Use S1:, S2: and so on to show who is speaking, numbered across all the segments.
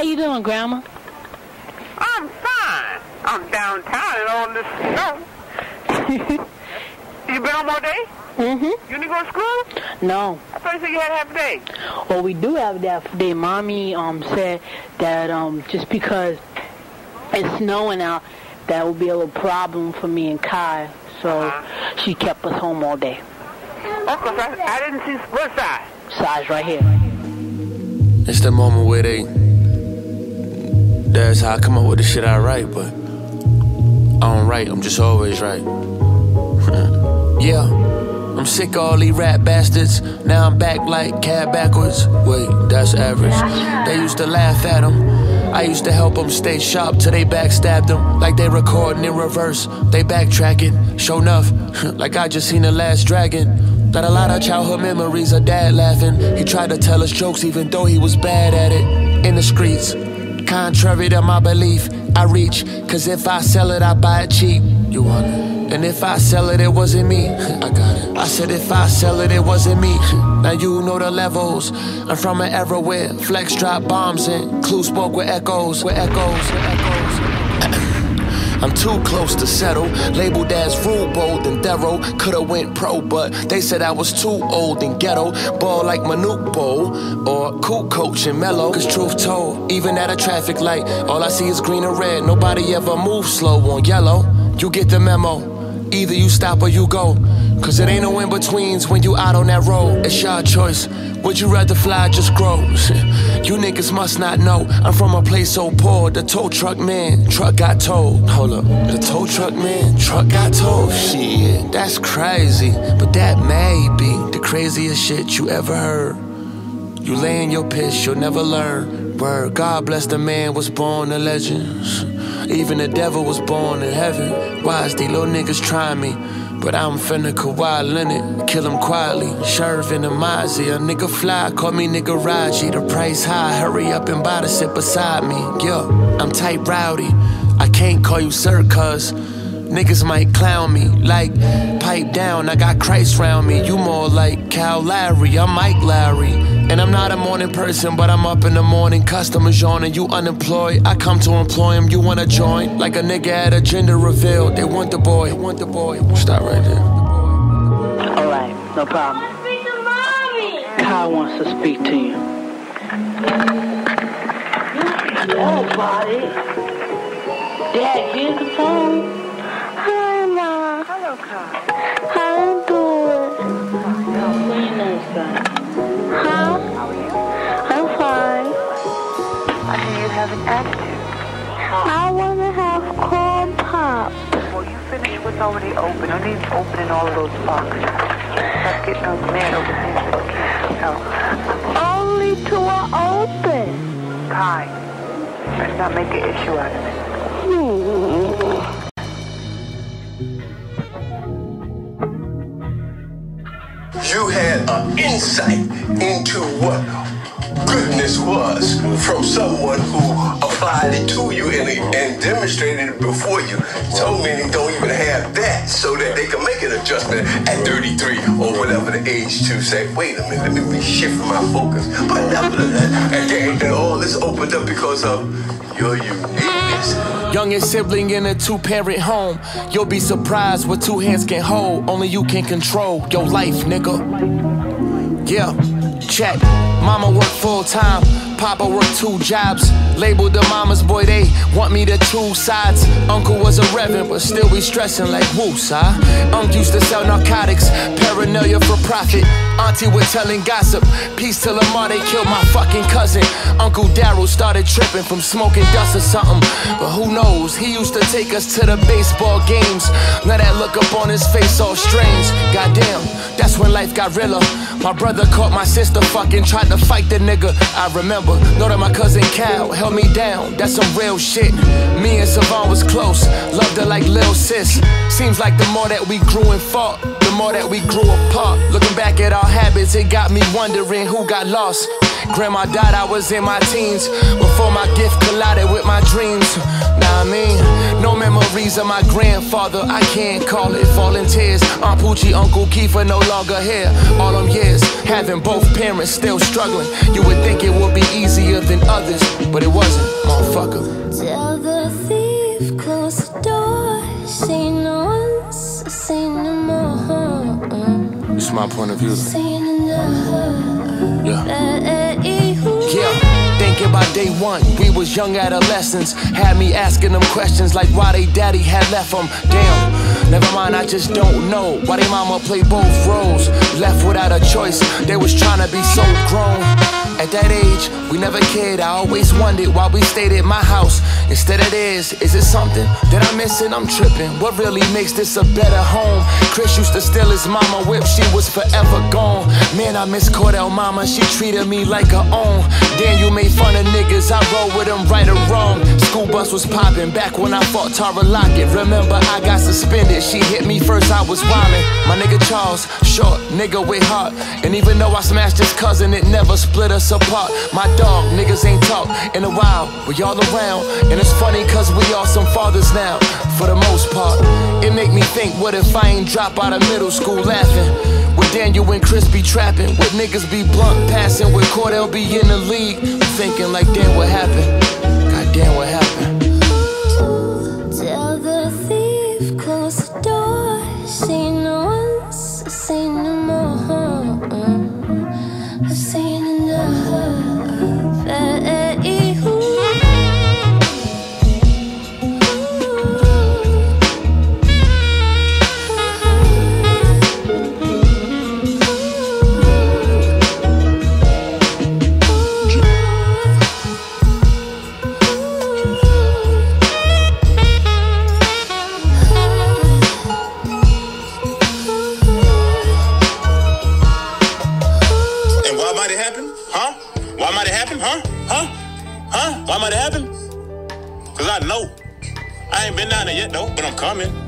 S1: How you doing, Grandma?
S2: I'm fine. I'm downtown and all this snow. you been home all day?
S1: Mm-hmm.
S2: You didn't go to school?
S1: No.
S2: I thought you said you had half a day.
S1: Well, we do have that day. Mommy um said that um just because it's snowing out, that would be a little problem for me and Kai. So she kept us home all day.
S2: Oh, 'cause I, I didn't see what side.
S1: Size right here.
S3: It's the moment where they. That's how I come up with the shit I write, but I don't write, I'm just always right. yeah, I'm sick of all these rap bastards. Now I'm back like cab backwards. Wait, that's average. They used to laugh at them. I used to help them stay sharp till they backstabbed them. Like they recording in reverse. They backtracking. Show enough, like I just seen the last dragon. Got a lot of childhood memories of dad laughing. He tried to tell us jokes even though he was bad at it. In the streets, contrary to my belief, I reach. Cause if I sell it, I buy it cheap. You want it? And if I sell it, it wasn't me. I got it. I said if I sell it, it wasn't me. Now you know the levels. I'm from an era where flex drop bombs and clue spoke with echoes, with echoes, with echoes. I'm too close to settle. Labeled as rude, bold, and thorough. Coulda went pro, but they said I was too old and ghetto. Ball like Manute Bol or cool coach and mellow. Cause truth told, even at a traffic light, all I see is green and red. Nobody ever moves slow on yellow. You get the memo. Either you stop or you go. Cause it ain't no in betweens when you out on that road. It's your choice. Would you rather fly just grow? you niggas must not know. I'm from a place so poor. The tow truck man, truck got towed. Hold up. The tow truck man, truck got towed. Shit, that's crazy. But that may be the craziest shit you ever heard. You lay in your piss, you'll never learn. Word, God bless the man was born a legend. Even the devil was born in heaven. Why is these little niggas trying me? But I'm finna Kawhi Leonard, kill him quietly. In the Mozzie, a nigga fly, call me nigga Raji. The price high, hurry up and buy the sit beside me. Yo, I'm tight rowdy. I can't call you sir, cuz niggas might clown me. Like, pipe down, I got Christ round me. You more like Cal Larry, I'm Mike Larry. And I'm not a morning person, but I'm up in the morning. Customers yawning, you unemployed. I come to employ him, you wanna join? Like a nigga at a gender reveal. They want the boy, want the boy. Stop right there.
S1: All right, no problem. Kai wants to speak to you. Nobody. Dad, here's the phone.
S4: Hi, Ma.
S2: Hello, Kai.
S4: How you doing?
S1: What do you know, son?
S2: Have an attitude.
S4: I want to have corn pop.
S2: Well, you finish what's already open. I need opening all of those boxes. Stop getting those mad over things that you can't help.
S4: Only two are open.
S2: Kai, let's not make an issue out of it.
S5: you had an insight into what goodness was from someone who applied it to you and, and demonstrated it before you. So many don't even have that so that they can make an adjustment at 33 or whatever the age to say, wait a minute, let me be shifting my focus. But nevertheless, then- and all this opened up because of your uniqueness.
S3: Youngest sibling in a two parent home. You'll be surprised what two hands can hold. Only you can control your life, nigga. Yeah, check. Mama work full time. Papa work two jobs. Labeled the mama's boy, they want me to two sides. Uncle was a reverend, but still be stressing like woos, huh? Unc used to sell narcotics, paranoia for profit. Auntie was telling gossip. Peace to Lamar, they killed my fucking cousin. Uncle Daryl started tripping from smoking dust or something. But who knows? He used to take us to the baseball games. Now that look up on his face all strange. Goddamn, that's when life got realer. My brother caught my sister fucking, tried to fight the nigga. I remember, know that my cousin Cal held me down. That's some real shit. Me and Savon was close, loved her like Lil Sis. Seems like the more that we grew and fought, the more that we grew apart. Looking back at our habits, it got me wondering who got lost. Grandma died, I was in my teens before my gift collided with my dreams. I mean, no memories of my grandfather, I can't call it falling tears. Aunt Poochie, Uncle Kiefer no longer here. All them years, having both parents still struggling. You would think it would be easier than others, but it wasn't, motherfucker.
S4: Tell the thief, close the door. Say no once, say no more.
S3: It's my point of view. Yeah. Thinking about day one, we was young adolescents. Had me asking them questions like why they daddy had left them. Damn, never mind, I just don't know why they mama played both roles. Left without a choice, they was trying to be so grown. At that age, we never cared. I always wondered why we stayed at my house instead of theirs. Is it something that I'm missing? I'm tripping. What really makes this a better home? Chris used to steal his mama whip, she was forever gone. Man, I miss Cordell mama, she treated me like her own. Then you made fun of niggas, I roll with them right or wrong. School bus was popping back when I fought Tara Lockett. Remember, I got suspended, she hit me first, I was wildin'. My nigga Charles, short, nigga with heart. And even though I smashed his cousin, it never split us apart. My dog, niggas ain't talk in a while, we all around. It's funny cause we are some fathers now, for the most part. It make me think, what if I ain't drop out of middle school laughing? With Daniel and Chris be trapping, with niggas be blunt passing, with Cordell be in the league. Thinking like, damn, what happened?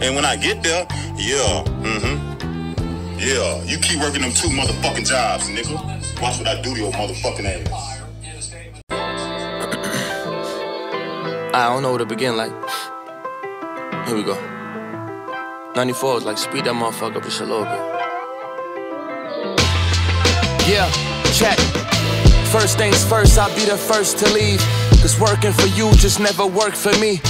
S6: And when I get there, yeah, mm-hmm. Yeah, you keep working them two motherfucking jobs, nigga. Watch what I do to your motherfucking ass.
S3: I don't know where to begin, like. Here we go. 94 is like speed that motherfucker up just a little bit. Yeah, check. First things first, I'll be the first to leave. Cause working for you just never worked for me.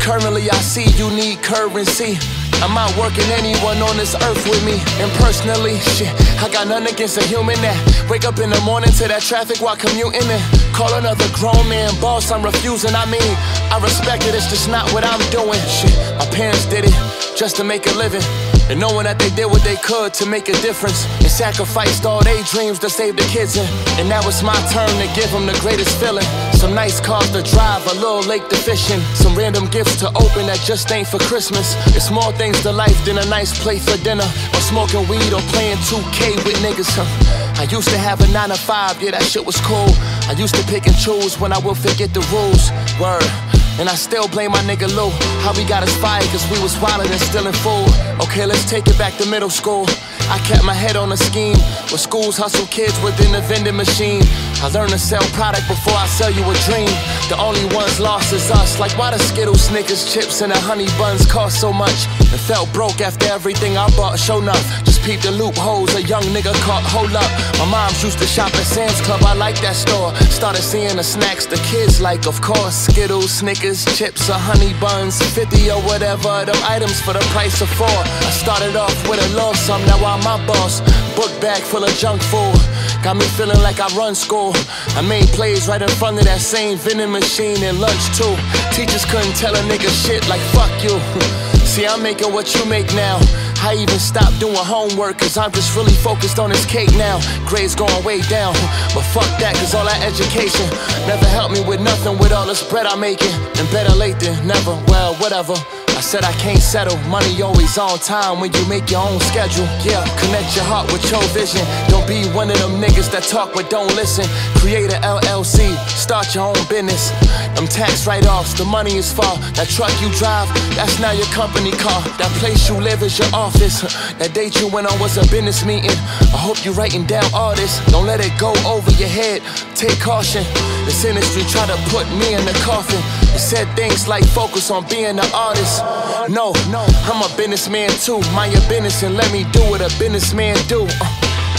S3: Currently, I see you need currency. I'm out working anyone on this earth with me. And personally, shit, I got nothing against a human that wake up in the morning to that traffic while commuting and call another grown man boss. I'm refusing. I mean, I respect it, it's just not what I'm doing. Shit, my parents did it just to make a living. And knowing that they did what they could to make a difference and sacrificed all their dreams to save the kids. And, and now it's my turn to give them the greatest feeling. Some nice cars to drive, a little lake to fishing, some random gifts to open that just ain't for Christmas. It's more things to life than a nice plate for dinner, or smoking weed or playing 2K with niggas. Huh? I used to have a 9 to 5, yeah, that shit was cool. I used to pick and choose when I would forget the rules. Word. And I still blame my nigga Lou. How we got us fired cause we was wildin' and stealing food. Okay, let's take it back to middle school. I kept my head on a scheme where schools hustle kids within the vending machine. I learned to sell product before I sell you a dream. The only ones lost is us. Like why the Skittles, Snickers, chips, and the honey buns cost so much? And felt broke after everything I bought Show up. Just peep the loopholes a young nigga caught. Hold up. My mom's used to shop at Sam's Club. I like that store. Started seeing the snacks the kids like, of course. Skittles, Snickers, chips, or honey buns. 50 or whatever. Them items for the price of four. I started off with a love sum. Now I'm my boss. Book bag full of junk food. Got me feeling like I run school. I made plays right in front of that same vending machine and lunch too. Teachers couldn't tell a nigga shit like fuck you. See, I'm making what you make now. I even stopped doing homework cause I'm just really focused on this cake now. Grades going way down, but fuck that cause all that education never helped me with nothing with all this bread I'm making. And better late than never, well, whatever. I said I can't settle, money always on time when you make your own schedule. Yeah, connect your heart with your vision. Don't be one of them niggas that talk but don't listen. Create a LLC, start your own business. Them tax write offs, the money is far. That truck you drive, that's now your company car. That place you live is your office. That date you went on was a business meeting. I hope you're writing down all this. Don't let it go over your head. Take caution. This industry try to put me in the coffin. They said things like focus on being an artist. No, no, I'm a businessman too. Mind your business and let me do what a businessman do. Uh,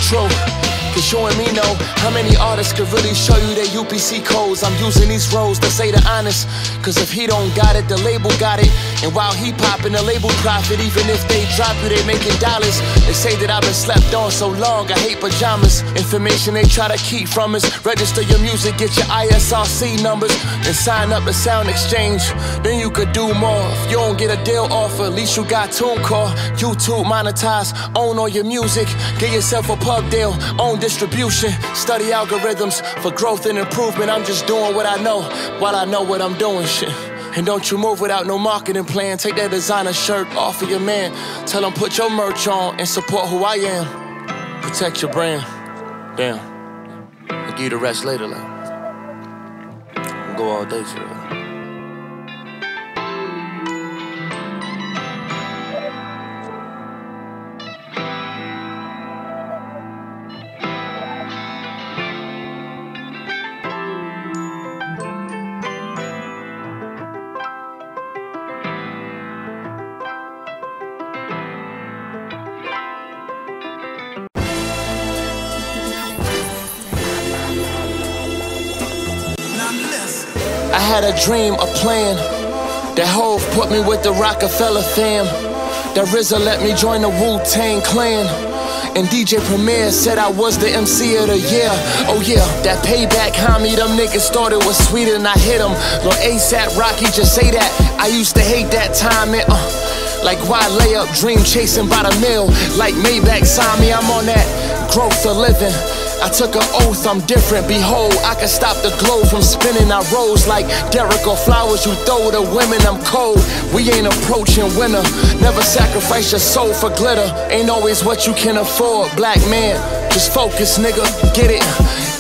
S3: true. Cause you and me know how many artists could really show you their UPC codes. I'm using these roles to say the honest. Cause if he don't got it, the label got it. And while he popping, the label profit. Even if they drop you, they making dollars. They say that I've been slept on so long, I hate pajamas. Information they try to keep from us. Register your music, get your ISRC numbers, and sign up the Sound Exchange. Then you could do more. If you don't get a deal offer, at least you got TuneCore. YouTube monetize, own all your music. Get yourself a pub deal, own distribution, study algorithms for growth and improvement. I'm just doing what I know while I know what I'm doing. Shit. And don't you move without no marketing plan. Take that designer shirt off of your man. Tell him put your merch on and support who I am. Protect your brand. Damn. I'll give you the rest later, like. I'll go all day for. Had a dream, a plan. That Hove put me with the Rockefeller fam. That RZA let me join the Wu Tang Clan. And DJ Premier said I was the MC of the year. Oh yeah, that payback, homie, them niggas it was sweeter than I hit them. Lil ASAP Rocky just say that. I used to hate that time, man. Uh, like why lay up, dream chasing by the mill. Like Maybach signed me, I'm on that growth of living. I took an oath, I'm different. Behold, I can stop the globe from spinning. I rose like Derek or flowers you throw to women. I'm cold. We ain't approaching winter. Never sacrifice your soul for glitter. Ain't always what you can afford. Black man, just focus, nigga. Get it?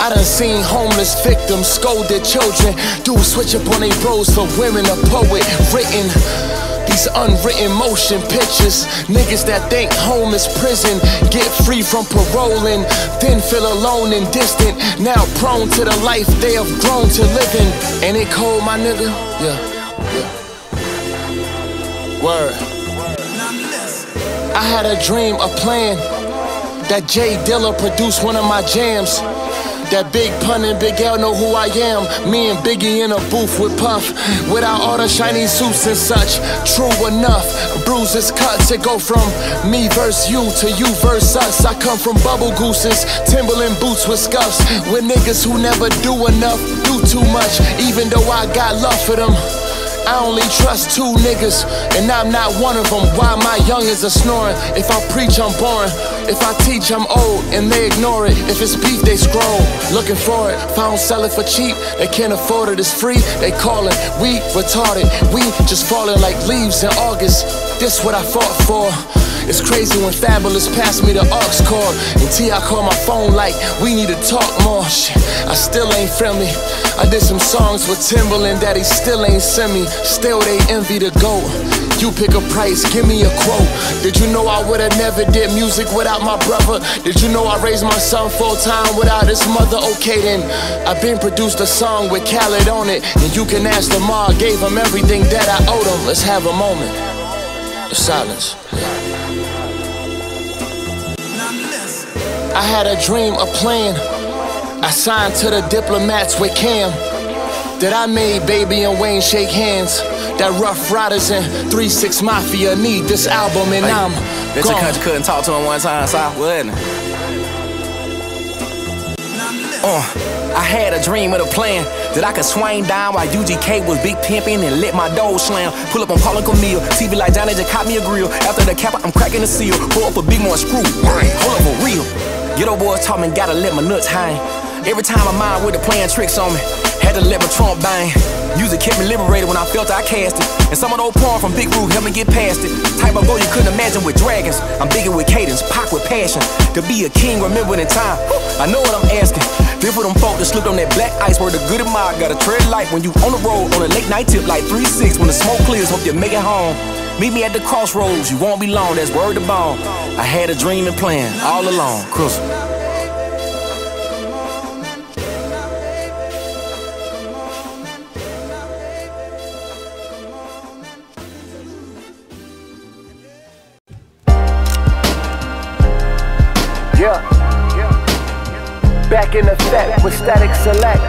S3: I done seen homeless victims scold their children. Dudes switch up on their bros for women. A poet written. These unwritten motion pictures. Niggas that think home is prison. Get free from paroling. Then feel alone and distant. Now prone to the life they have grown to living. Ain't it cold, my nigga? Yeah. yeah. Word. I had a dream, a plan. That J Dilla produced one of my jams. That big pun and Big L know who I am. Me and Biggie in a booth with Puff. Without all the shiny suits and such. True enough, bruises, cuts. It go from me versus you to you versus us. I come from bubble gooses, Timberland boots with scuffs. With niggas who never do enough, do too much. Even though I got love for them. I only trust two niggas, and I'm not one of them. Why my youngins are snoring? If I preach, I'm boring. If I teach, I'm old, and they ignore it. If it's beef, they scroll, looking for it. I don't sell it for cheap, they can't afford it. It's free, they callin'. We retarded, we just falling like leaves in August. This what I fought for. It's crazy when Fabolous passed me the aux cord. And T.I. called my phone like, we need to talk more. Shit, I still ain't friendly. I did some songs with Timbaland that he still ain't send me. Still they envy the GOAT. You pick a price, give me a quote. Did you know I would've never did music without my brother? Did you know I raised my son full time without his mother? Okay then, I been produced a song with Khaled on it. And you can ask Lamar, gave him everything that I owed him. Let's have a moment of silence. I had a dream, a plan. I signed to the diplomats with Cam. That I made Baby and Wayne shake hands. That Ruff Ryders and 3-6 Mafia need this album and I'm
S7: Bet your country couldn't talk to him one time, so I wouldn't. Uh, I had a dream and a plan that I could swing down while UGK was big pimping and let my dough slam. Pull up on Paula Camille, TV like Johnny just caught me a grill. After the cap, I'm cracking the seal. Pull up a big more screw. Hold up for real. Get Geto Boys taught me gotta let my nuts hang. Every time my mind with the playing tricks on me, had to let my trunk bang. Music kept me liberated when I felt I cast it. And some of those porn from Big Root helped me get past it. Type of goal you couldn't imagine with dragons. I'm bigger with cadence, pack with passion. To be a king, remembered in time. I know what I'm asking. This for them folk that slipped on that black ice where the good and mild gotta tread light when you on the road on a late night tip like 3-6 when the smoke clears. Hope you make it home. Meet me at the crossroads, you won't be long, that's word to bone. I had a dream and plan all along. Crystal.
S8: In effect with static select.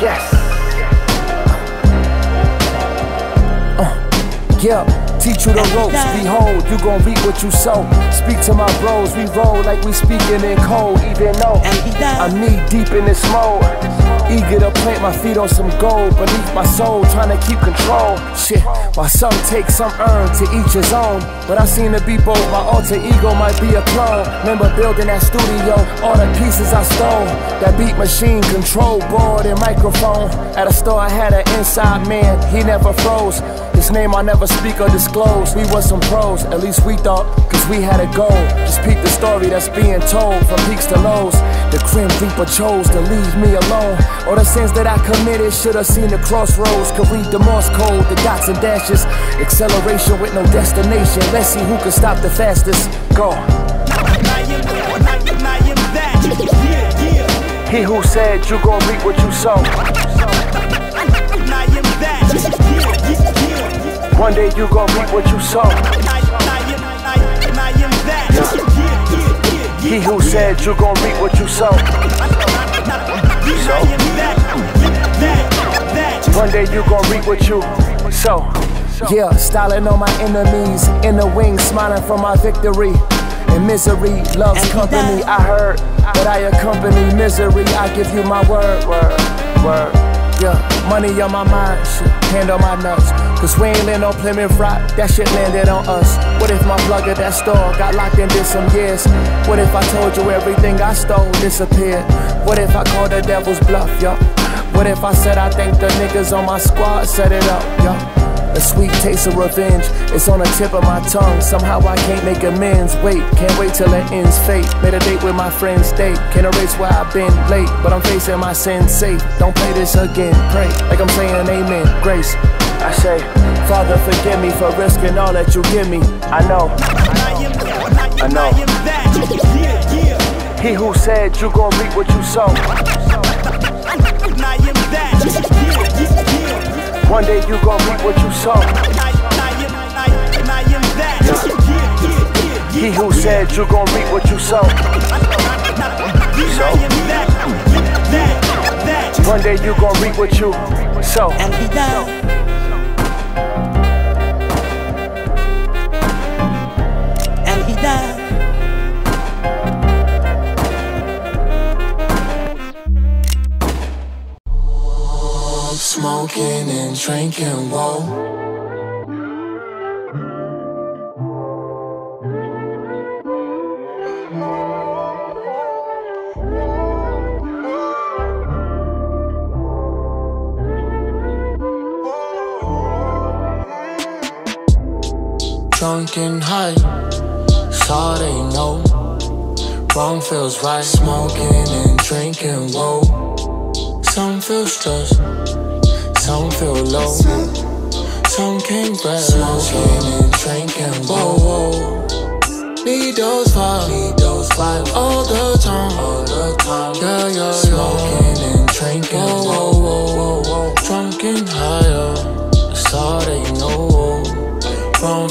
S8: Yes. Uh, yeah. Teach you the ropes, behold, you gon' reap what you sow. Speak to my bros, we roll like we speaking in code, even though I'm knee deep in this mode. Eager to plant my feet on some gold beneath my soul, trying to keep control. Shit, while some take, some earn, to each his own. But I seem to be both, my alter ego might be a clone. Remember building that studio, all the pieces I stole. That beat machine, control board, and microphone. At a store, I had an inside man, he never froze. His name I never speak or disclose. We was some pros, at least we thought, cause we had a goal. Just peep the story that's being told from peaks to lows. The Grim Reaper chose to leave me alone. All the sins that I committed, should've seen the crossroads. Could read the Morse code, the dots and dashes. Acceleration with no destination. Let's see who can stop the fastest. Go. He who said you gon' reap what you sow. One day you gon' reap what you sow. He who said you gon' reap what you sow. So, one day you gon' reap what you sow. Yeah, styling on my enemies, in the wings, smiling for my victory. And misery, love's company. I heard, but I accompany misery. I give you my word, word, word. Yeah, money on my mind, shit, hand on my nuts. Cause we ain't on Plymouth Rock, that shit landed on us. What if my plug at that store got locked in did some years? What if I told you everything I stole disappeared? What if I called the devil's bluff, y'all? What if I said I think the niggas on my squad set it up, yo? A sweet taste of revenge, it's on the tip of my tongue. Somehow I can't make amends. Wait, can't wait till it ends. Fate, made a date with my friend's date. Can't erase where I've been late, but I'm facing my sins safe. Don't play this again. Pray, like I'm saying amen. Grace, I say, Father, forgive me for risking all that you give me. I know, I know. He who said you gon' reap what you sow. One day you gon' reap what you sow. He who said you gon' reap what you sow. So, one day you gon' reap what you sow.
S3: Smoking and drinking, whoa. Drunk and high, saw they know. Wrong feels right, smoking and drinking, whoa. Some feel stressed, some feel low. Some can't breath, smoking and drinking, whoa, whoa. Need those vibes, need those vibes. All the time, all the time. Yeah, yeah, smoking and drinking, whoa, whoa, whoa,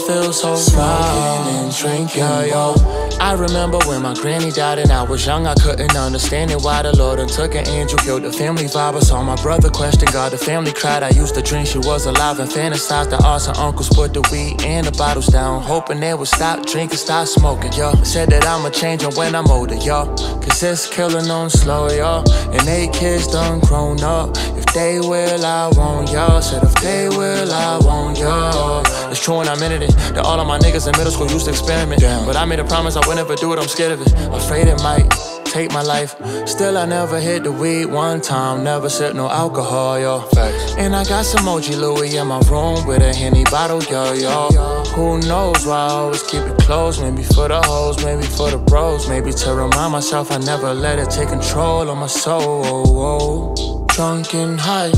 S3: Wrong feel so right and drinking, yeah, yo. I remember when my granny died and I was young, I couldn't understand it. Why the Lord and took an angel, killed the family vibe. I saw my brother question God, the family cried. I used to drink, she was alive and fantasize. The aunts and uncles put the weed and the bottles down, hoping they would stop drinking, stop smoking, yo. Said that I'ma change them when I'm older, yo. Cause it's killing them slow, yo. And they kids done grown up. If they will, I want y'all. Said if they will, I want y'all. It's true and I'm in it. That all of my niggas in middle school used to experiment. But I made a promise I would never do it, I'm scared of it. Afraid it might take my life. Still, I never hit the weed one time. Never sip no alcohol, yo. Facts. And I got some OG Louis in my room with a Henny bottle, yo, yo. Who knows why I always keep it closed? Maybe for the hoes, maybe for the bros. Maybe to remind myself I never let it take control of my soul. Drunk and high,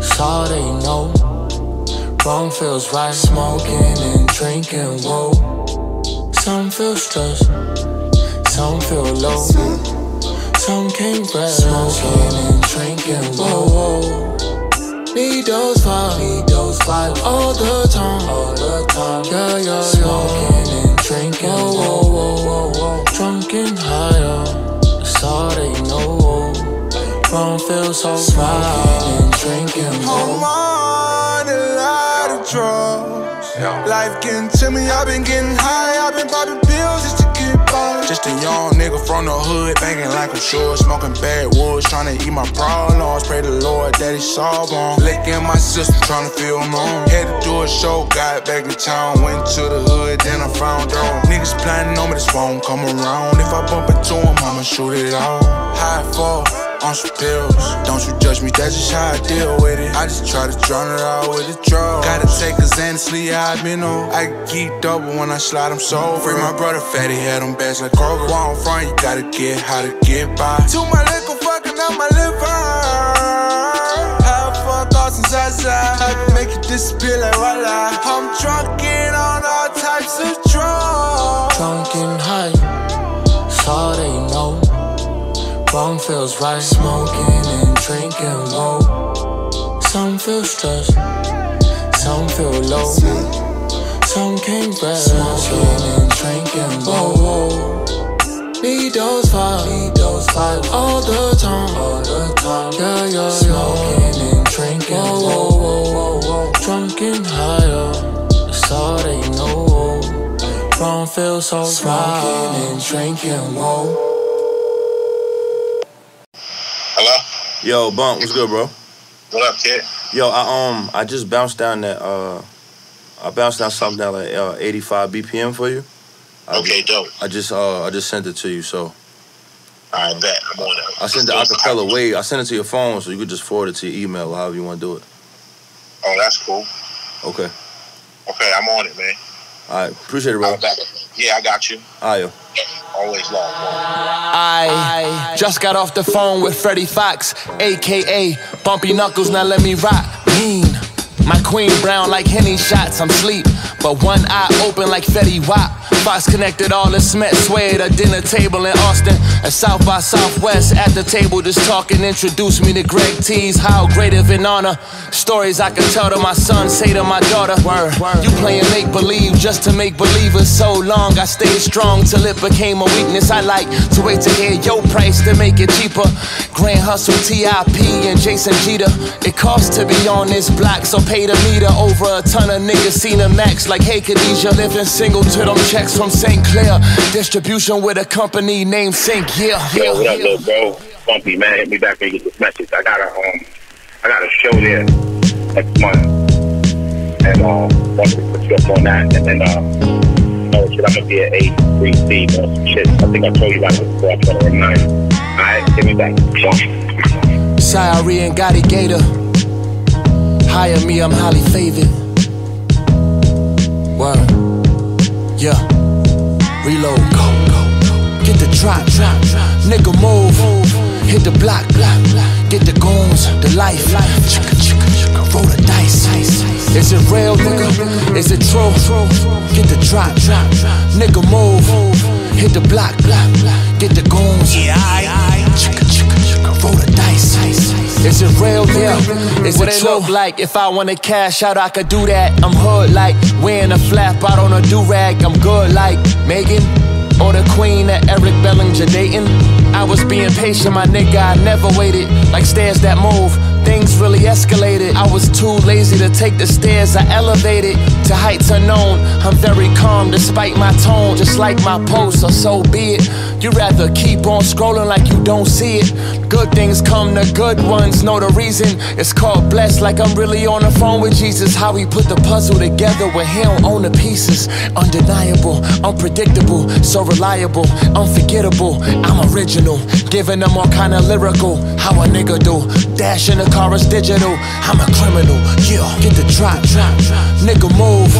S3: saw they know. Wrong feels right, smoking and drinking, whoa. Some feel stressed, some feel low. Some can't breath, smoking and drinking, whoa, whoa. Need those vibes, need those vibes all the time, all the time. Yeah, yeah, yeah. Smoking Phone feels so fine and drinking.
S9: I'm on a lot of drugs. Life getting to me, I've been getting high, I've been popping pills just to get by. Just a young nigga from the hood, banking like I'm sure, smoking bad woods, trying to eat my problems. Pray the Lord that he solve them. Licking my sister, trying to feel known. Had to do a show, got back in town, went to the hood, then I found out. Niggas planning on me, this won't come around. If I bump into him, I'ma shoot it out. High fall on some pills. Don't you judge me, that's just how I deal with it. I just try to drown it out with a drug. Gotta take a Xanax, yeah, I been on. I keep double when I slide, I'm so free. My brother fatty had them bags like Kroger. I'm front, you gotta get how to get by. To my liquor fucking up my liver. Have fun thoughts inside. I can make it disappear like voila. I'm drunkin' on all types of drugs.
S3: Drunk Wrong feels right, smoking and drinking, whoa. Some feel stressed, some feel low. Some can't rest, smoking and drinking, whoa. Need those vibes, need those vibes all the time, all the time. Yeah, yeah, Smoking and drinking, whoa, whoa, whoa, whoa. Drunk and higher, that's all they know. Wrong feels so smoking and drinking, whoa.
S6: Hello?
S10: Yo, Bump, what's good, bro?
S6: What up, kid?
S10: Yo, I um, I just bounced down that uh, I bounced down something down like uh, 85 BPM for you. I
S6: Okay, dope.
S10: I just uh, I just sent it to you, so
S6: I bet. I'm on it.
S10: I sent the acapella way. I sent it to your phone, so you could just forward it to your email, however you want to do it.
S6: Oh, that's cool.
S10: Okay.
S6: Okay, I'm on it, man.
S10: All right, appreciate it, bro.
S6: Yeah, I got you.
S10: All right, yo.
S6: Always long, bro.
S3: I just got off the phone with Freddie Foxxx, aka Bumpy Knuckles. Now let me rock. Mean. My queen brown like Henny shots. I'm sleep, but one eye open like Fetty Wap. Fox connected all the Smet sway at a dinner table in Austin. At South by Southwest at the table just talking. Introduced me to Greg T's. How great of an honor. Stories I can tell to my son, say to my daughter. Word. You playing make believe just to make believers. So long I stayed strong till it became a weakness. I like to wait to hear your price to make it cheaper. Grand Hustle, TIP, and Jason Jeter. It costs to be on this block, so pay the meter. Over a ton of niggas seen a max like Hey Khadijah. Living single to them checks from St. Clair. Distribution with a company named Sync. Yeah,
S11: Yo, what up, little bro? Bumpy, man, hit me back when you get this message. I got a um, I got a show there next month, and um, wanted to put you up on that, and then um, oh shit, I'm gonna be at eight three C doing some shit. I think I told you about this before. I want to remind you. All right, hit me back.
S3: Syrie and Gotti Gator. Hire me, I'm highly favored. Word. Yeah. Reload. Go, go, go. Get the drop, drop, drop. Nigga move. Hit the block, block, block. Get the goons, the life. Chicka, chicka, chicka. Roll the dice. Is it real, nigga? Is it true? Get the drop, drop. Nigga move. Hit the block, block. Get the goons. Yeah, I, Chicka, chicka, chicka. Roll the dice. Is it real, nigga? Is what it look like? If I wanna cash out, I could do that. I'm hood like wearing a flap out on a do rag. I'm good like Megan or the queen that Eric Bellinger dating. I was being patient, my nigga. I never waited like stairs that move. Things really escalated. I was too lazy to take the stairs. I elevated to heights unknown. I'm very calm despite my tone, just like my post, or so be it. You rather keep on scrolling like you don't see it. Good things come to good ones. Know the reason it's called blessed, like I'm really on the phone with Jesus. How he put the puzzle together with him don't the pieces. Undeniable, unpredictable, so reliable, unforgettable. I'm original, giving them all kind of lyrical. How a nigga do? Dash in the car is digital. I'm a criminal, yeah. Get the drop, drop, drop. Nigga move,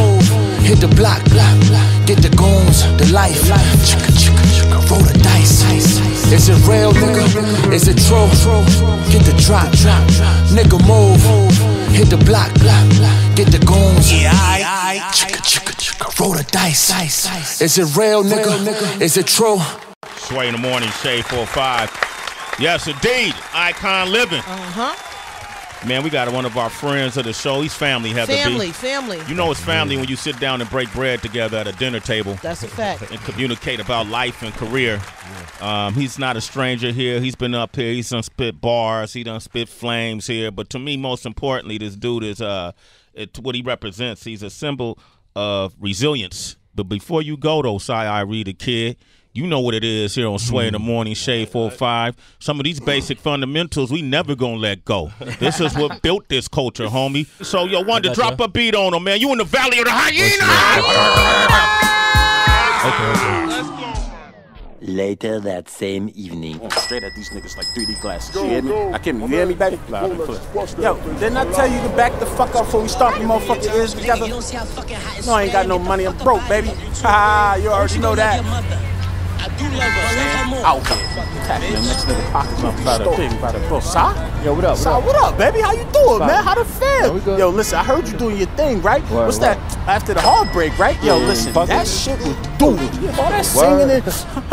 S3: hit the block, block, block. Get the goons, the life, chicka, chicka, chicka. Roll the dice. Is it real, nigga? Is it true? Get the drop, drop, drop. Nigga move, hit the block, block, block. Get the goons, yeah, I, I, chicka, chicka, chicka. Roll the dice. Is it real, nigga? Is it true?
S12: Sway in the morning, Shade 45. Yes, indeed. Icon living.
S13: Uh huh.
S12: Man, we got one of our friends of the show. He's family, Heather B.
S14: Family, family.
S12: You know it's family when you sit down and break bread together at a dinner table.
S14: That's a fact.
S12: And communicate about life and career. Um, he's not a stranger here. He's been up here. He's done spit bars. He done spit flames here. But to me, most importantly, this dude is uh, it, what he represents. He's a symbol of resilience. But before you go, though, Sy Ari Da Kid. You know what it is here on Sway in the Morning, Shade 45. Some of these basic fundamentals we never gonna let go. This is what built this culture, homie. So, yo, wanted to drop a beat on him, man. You in the Valley of the Hyena!
S15: Later that same evening.
S16: Straight at these niggas like 3D glasses. You hear me? I can't. You hear me, baby? Loud and clear. Yo, didn't I tell you to back the fuck up before we start the motherfucking ears together? No, I ain't got no money. I'm broke, baby. Ha you already know that. Ah, Out. Tapping the next nigga pockets up by the thing, by the. Sa?
S17: Yo, what up?
S16: Sa, what up, baby? How you doing, man? How the feel? Yo, listen, I heard you doing your thing, right? What's that? After the heartbreak, right? Yo,
S17: Yeah,
S16: listen, that
S17: it.
S16: shit was doing. All that singing and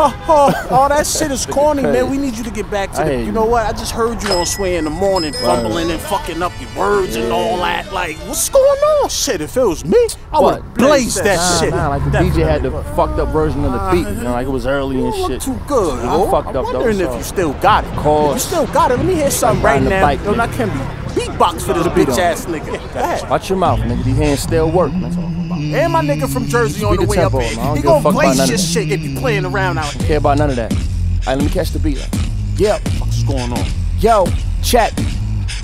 S16: all that shit is corny, man. We need you to get back to
S17: I
S16: the. You know what? I just heard you on Sway in the morning, fumbling and fucking up your words and all that. Like, what's going on? Shit, if it was me, I would have blazed that
S17: nah,
S16: shit.
S17: Nah, like the DJ had the fucked up version of the beat, you know, like it was early and shit.
S16: Too good.
S17: It was fucked
S16: I'm
S17: up though.
S16: wondering if you still got it.
S17: Course.
S16: If you still got it. Let me hear something right now.
S17: bike,
S16: Yo,
S17: nigga.
S16: not can be beatbox for this
S17: The beat
S16: bitch ass nigga.
S17: Watch your mouth, nigga. These hands still work. That's all.
S16: And my nigga from Jersey on the
S17: the
S16: way up here.
S17: man.
S16: He
S17: give
S16: gonna
S17: fuck
S16: blaze
S17: none
S16: your shit if you playing around out
S17: Don't
S16: here.
S17: care about none of that. All right, let me catch the beat.
S16: Yep. What's going on?
S3: Yo, check.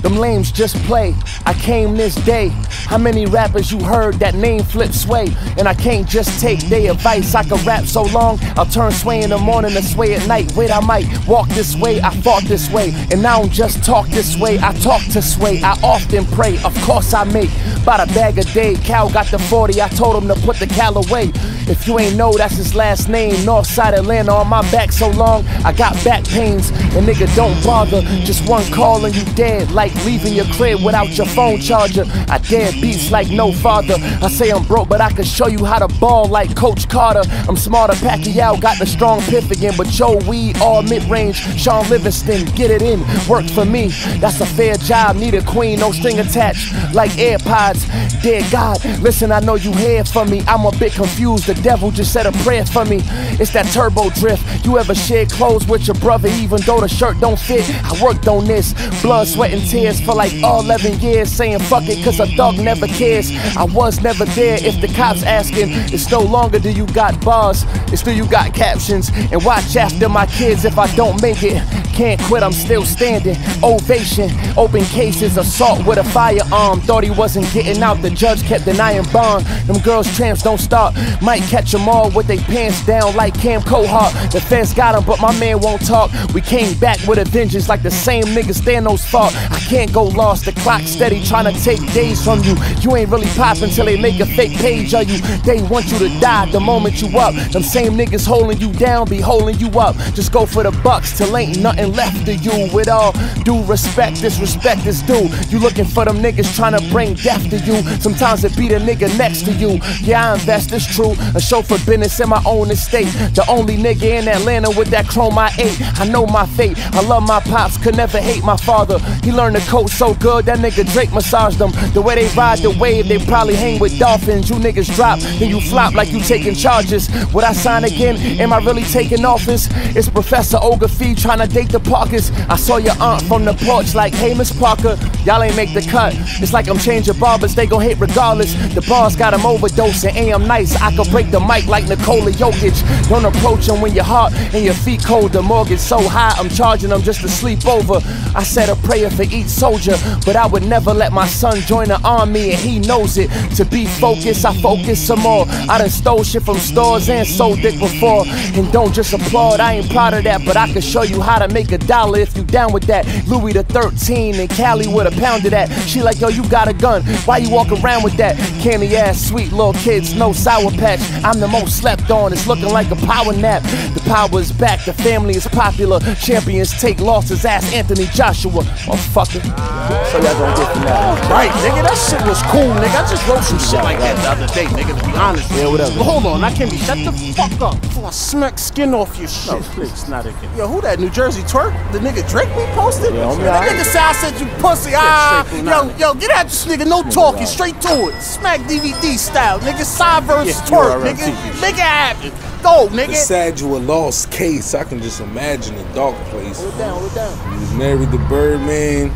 S3: Them lames just play. I came this day. How many rappers you heard that name flip sway? And I can't just take their advice. I can rap so long, I'll turn sway in the morning and sway at night. Wait, I might walk this way, I fought this way. And I don't just talk this way, I talk to sway. I often pray, of course I make. About a bag a day, Cal got the 40, I told him to put the Cal away. If you ain't know, that's his last name. Northside Atlanta on my back so long, I got back pains. And nigga, don't bother. Just one call and you dead. Like leaving your crib without your phone charger. I dare beats like no father. I say I'm broke, but I can show you how to ball like Coach Carter. I'm smarter, Paxquiao got the strong piff again. But yo, we all mid range. Shaun Livingston, get it in. Worked for me. That's a fair job. Need a queen, no string attached. Like AirPods. Dear God, listen, I know you hear for me. I'm a bit confused. The devil just said a prayer for me. It's that turbo drift. You ever shared clothes with your brother, even though the shirt don't fit? I worked on this. Blood, sweat, and tears for like all 11 years. Saying fuck it, cause a thug never cares. I was never there if the cops asking. It's no longer do you got bars, it's do you got captions. And watch after my kids if I don't make it. Can't quit, I'm still standing. Ovation, open cases, assault with a firearm. Thought he wasn't getting out, the judge kept denying bond. Them girls tramps don't stop. Might catch them all with their pants down like Cam Cohart. The got him, but my man won't talk. We came back with a vengeance like the same niggas Thanos fought. I can't go lost, the clock steady trying to take days from you. You ain't really poppin' till they make a fake page of you. They want you to die the moment you up. Them same niggas holding you down be holding you up. Just go for the bucks till ain't nothing left of you. With all due respect, disrespect is due. You looking for them niggas trying to bring death to you. Sometimes it be the nigga next to you. Yeah, I invest, it's true. A show for business in my own estate. The only nigga in Atlanta with that chrome I ate. I know my fate. I love my pops, could never hate my father. He learned to coach so good that nigga Drake massaged them. The way they ride the wave, they probably hang with dolphins. You niggas drop, then you flop like you taking charges. Would I sign again? Am I really taking office? It's Professor Oglevee trying to date the Parkers. I saw your aunt from the porch like, hey, Miss Parker, y'all ain't make the cut. It's like I'm changing barbers, they gon' hate regardless. The bars got them overdosing, and I'm nice. I could break the mic like Nikola Jokic. Don't approach him when your heart and your feet cold. The mortgage so high, I'm charging them just to sleep over. I said a prayer for each soldier, but I would never let my son join the army, and he knows it. To be focused, I focus some more. I done stole shit from stores and sold dick before. And don't just applaud, I ain't proud of that, but I can show you how to make a dollar if you down with that. Louis the 13 and Cali with a pound of that. She like, yo, you got a gun. Why you walk around with that? Candy ass, sweet little kids, no sour patch. I'm the most slept on, it's looking like a power nap. The power is back, the family is popular. Champions take losses, ask Anthony Joshua. Motherfucker. So y'all gonna get from that.
S16: Right, nigga, that shit was cool, nigga. I just wrote some shit like that the other day, nigga, to be honest.
S17: Yeah, whatever.
S16: But hold on, I can't be. Shut the fuck up before I smack skin off your shit. No, please, not again. Yo, who that Nu Jerzey Twork? The nigga Drake be posted?
S18: Yeah, homie,
S16: that nigga said I said you pussy. Ah, yo, yo, get at this nigga, no talking, straight to it. Smack DVD style, nigga. Side versus
S18: Twork,
S16: nigga. Make it happen. Go, nigga.
S13: sad you a lost case. I can just imagine a dark place.
S16: Hold it down, hold it down.
S13: He was married to Birdman,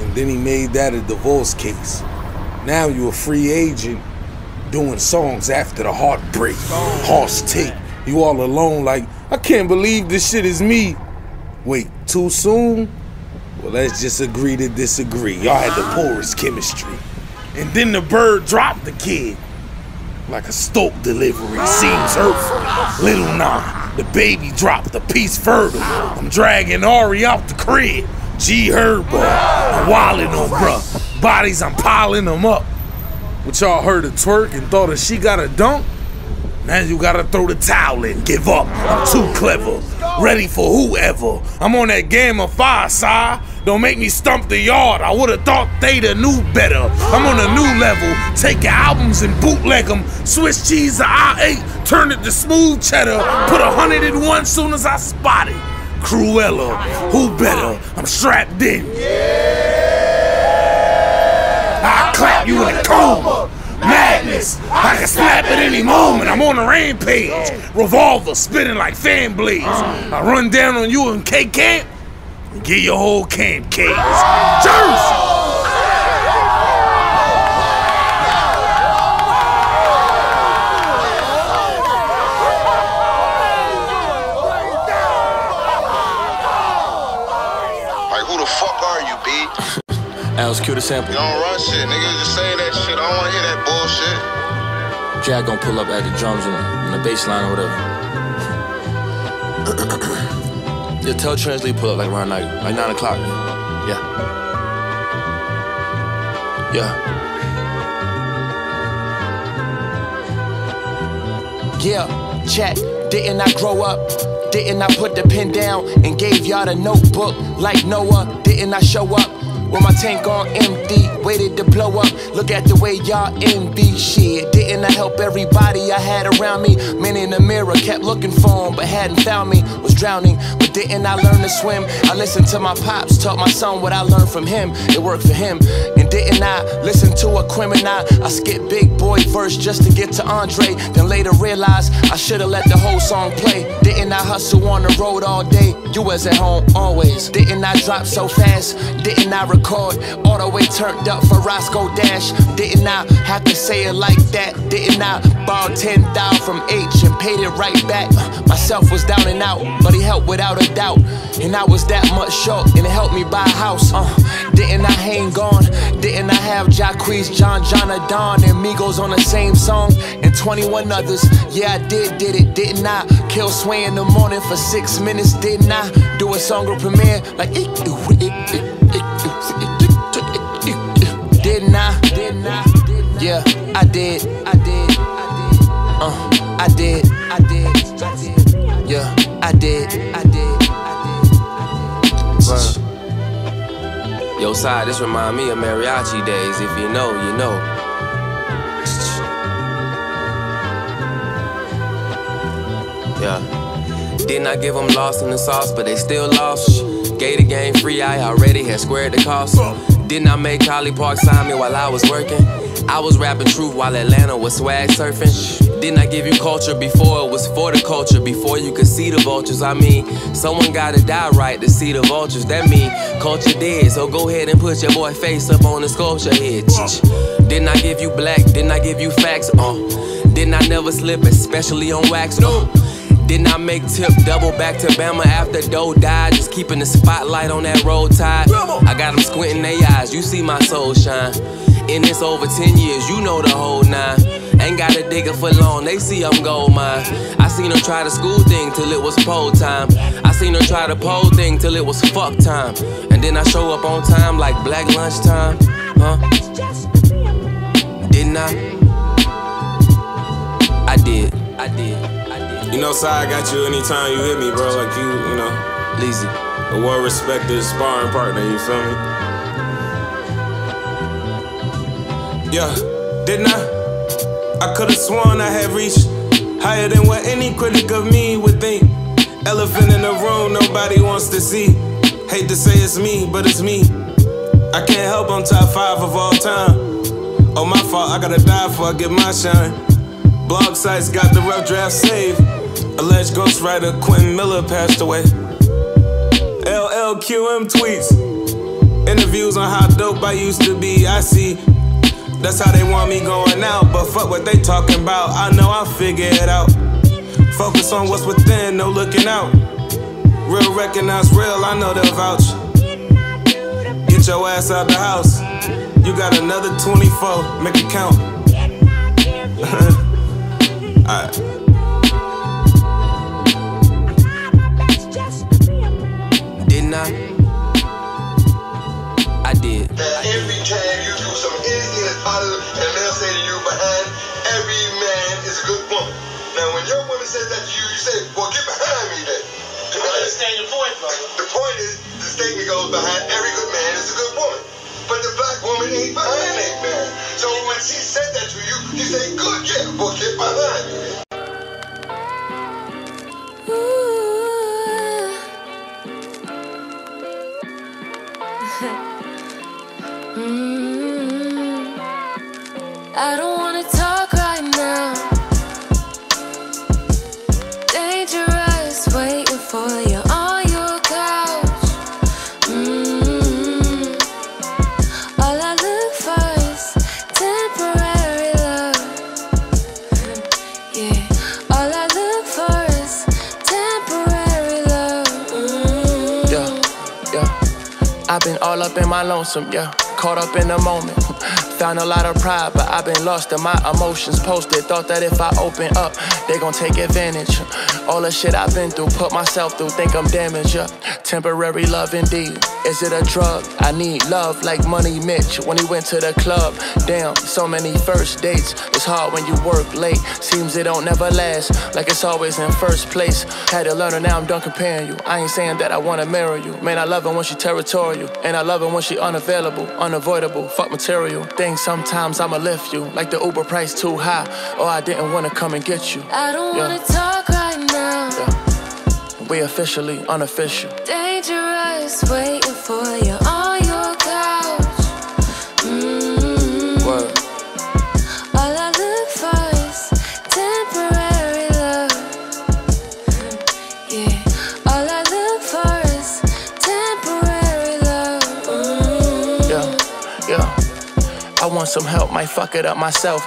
S13: and then he made that a divorce case. Now you a free agent doing songs after the heartbreak. Horse tape. You all alone, like, I can't believe this shit is me. Wait, too soon? Well, let's just agree to disagree. Y'all had the poorest chemistry. And then the bird dropped the kid. Like a stoke delivery, seems hurtful. Little Nah, the baby dropped a piece fertile. I'm dragging Ari out the crib. G Herbo, I'm wildin' on bruh. Bodies, I'm piling them up. But y'all heard her twerk and thought that she got a dunk? Now you gotta throw the towel in, give up. I'm too clever, ready for whoever. I'm on that game of fire, sire. Don't make me stump the yard. I would've thought they'd have knew better. I'm on a new level, take your albums and bootleg them. Swiss cheese to I8, turn it to smooth cheddar. Put a hundred in one soon as I spot it. Cruella, who better? I'm strapped in. I clap you in a coma. Madness. I can snap at any moment. I'm on a rampage. Revolver spinning like fan blades. I run down on you in K camp and get your whole camp cage. Jersey.
S19: Like, who the fuck are you, B?
S20: Alice, cue the sample.
S19: You don't run shit, nigga. Just say that shit. I don't wanna hear that bullshit.
S20: Jack gonna pull up at the drums and, and the bass line or whatever. yeah, tell Translee pull up like around like, like 9 o'clock. Yeah. Yeah.
S3: Yeah, check. Didn't I grow up? Didn't I put the pen down and gave y'all the notebook like Noah? Didn't I show up with my tank on empty, waited to blow up? Look at the way y'all envy shit. Didn't I help everybody I had around me? Men in the mirror kept looking for him, but hadn't found me. Was drowning, but didn't I learn to swim? I listened to my pops, taught my son what I learned from him. It worked for him. And didn't I listen to a criminal? I skipped Big Boi verse just to get to Andre. Then later realized I should've let the whole song play. Didn't I hustle on the road all day? You was at home always. Didn't I drop so fast? Didn't I record all the way turned up for Roscoe Dash? Didn't I have to say it like that? Didn't I borrow 10 thou from H and paid it right back? Myself was down and out, but he helped without a doubt. And I was that much short, and it helped me buy a house. Uh, didn't I hang on? Didn't I have Jacquees, John, John, Don, and Migos on the same song? And 21 others. Yeah, I did, did it, didn't I? Kill Sway in the morning for six minutes, didn't I? Do a song or premiere like. eh, eh, eh, Didn't I? Didn't I? Yeah, I did. I did. Uh, I did. I did.
S21: This remind me of mariachi days. If you know, you know. Yeah. Didn't I give them lost in the sauce, but they still lost? The game free, I already had squared the cost. Didn't I make Holly Park sign me while I was working? I was rapping truth while Atlanta was swag surfing. Didn't I give you culture before it was for the culture? Before you could see the vultures, I mean, someone gotta die right to see the vultures. That mean culture dead, so go ahead and put your boy face up on the sculpture head. Didn't I give you black? Didn't I give you facts? Uh, didn't I never slip, especially on wax? No. Didn't I make tip double back to Bama after Doe died? Just keeping the spotlight on that road tide. I got them squinting their eyes, you see my soul shine. In this over 10 years, you know the whole nine. Ain't gotta dig it for long, they see I'm gold mine. I seen her try the school thing till it was pole time. I seen her try the pole thing till it was fuck time. And then I show up on time like black lunchtime. Huh? Didn't I? I did. I did.
S22: You know, side I got you anytime you hit me, bro. Like you, you know,
S21: Leezy.
S22: A well respected sparring partner, you feel me? Yeah, didn't I? I could've sworn I had reached higher than what any critic of me would think. Elephant in the room, nobody wants to see. Hate to say it's me, but it's me. I can't help I'm top five of all time. Oh, my fault, I gotta die before I get my shine. Blog sites got the rough draft saved. Alleged ghostwriter Quentin Miller passed away. LLQM tweets. Interviews on how dope I used to be. I see. That's how they want me going out. But fuck what they talking about. I know I'll figure it out. Focus on what's within, no looking out. Real recognize real, I know they'll vouch. Get your ass out the house. You got another 24, make it count. Alright.
S21: I? I did.
S23: That every time you do some anything that's positive, and they'll say to you behind every man is a good woman. Now, when your woman says that to you, you say, well, get behind me then. I understand your point, brother. The point is, the statement goes behind every good man is a good woman. But the black woman ain't behind that man. So when she said that to you, you say, good, yeah, well, get behind me then.
S4: All
S3: up in my lonesome, yeah. Caught up in the moment. Found a lot of pride, but I've been lost in my emotions. Posted, thought that if I open up, they gon' take advantage. All the shit I've been through, put myself through, think I'm damaged. Yeah. Temporary love indeed. Is it a drug? I need love like Money Mitch when he went to the club. Damn, so many first dates. It's hard when you work late. Seems it don't never last, like it's always in first place. Had to learn it, now I'm done comparing you. I ain't saying that I wanna marry you. Man, I love her when she territorial. And I love her when she unavailable, unavoidable. Fuck material. Think sometimes I'ma lift you. Like the Uber price too high. Or I didn't wanna come and get you.
S4: I don't
S3: Yeah.
S4: wanna talk right now.
S3: We officially unofficial.
S4: Dangerous, waiting for you
S3: want some help, might fuck it up myself.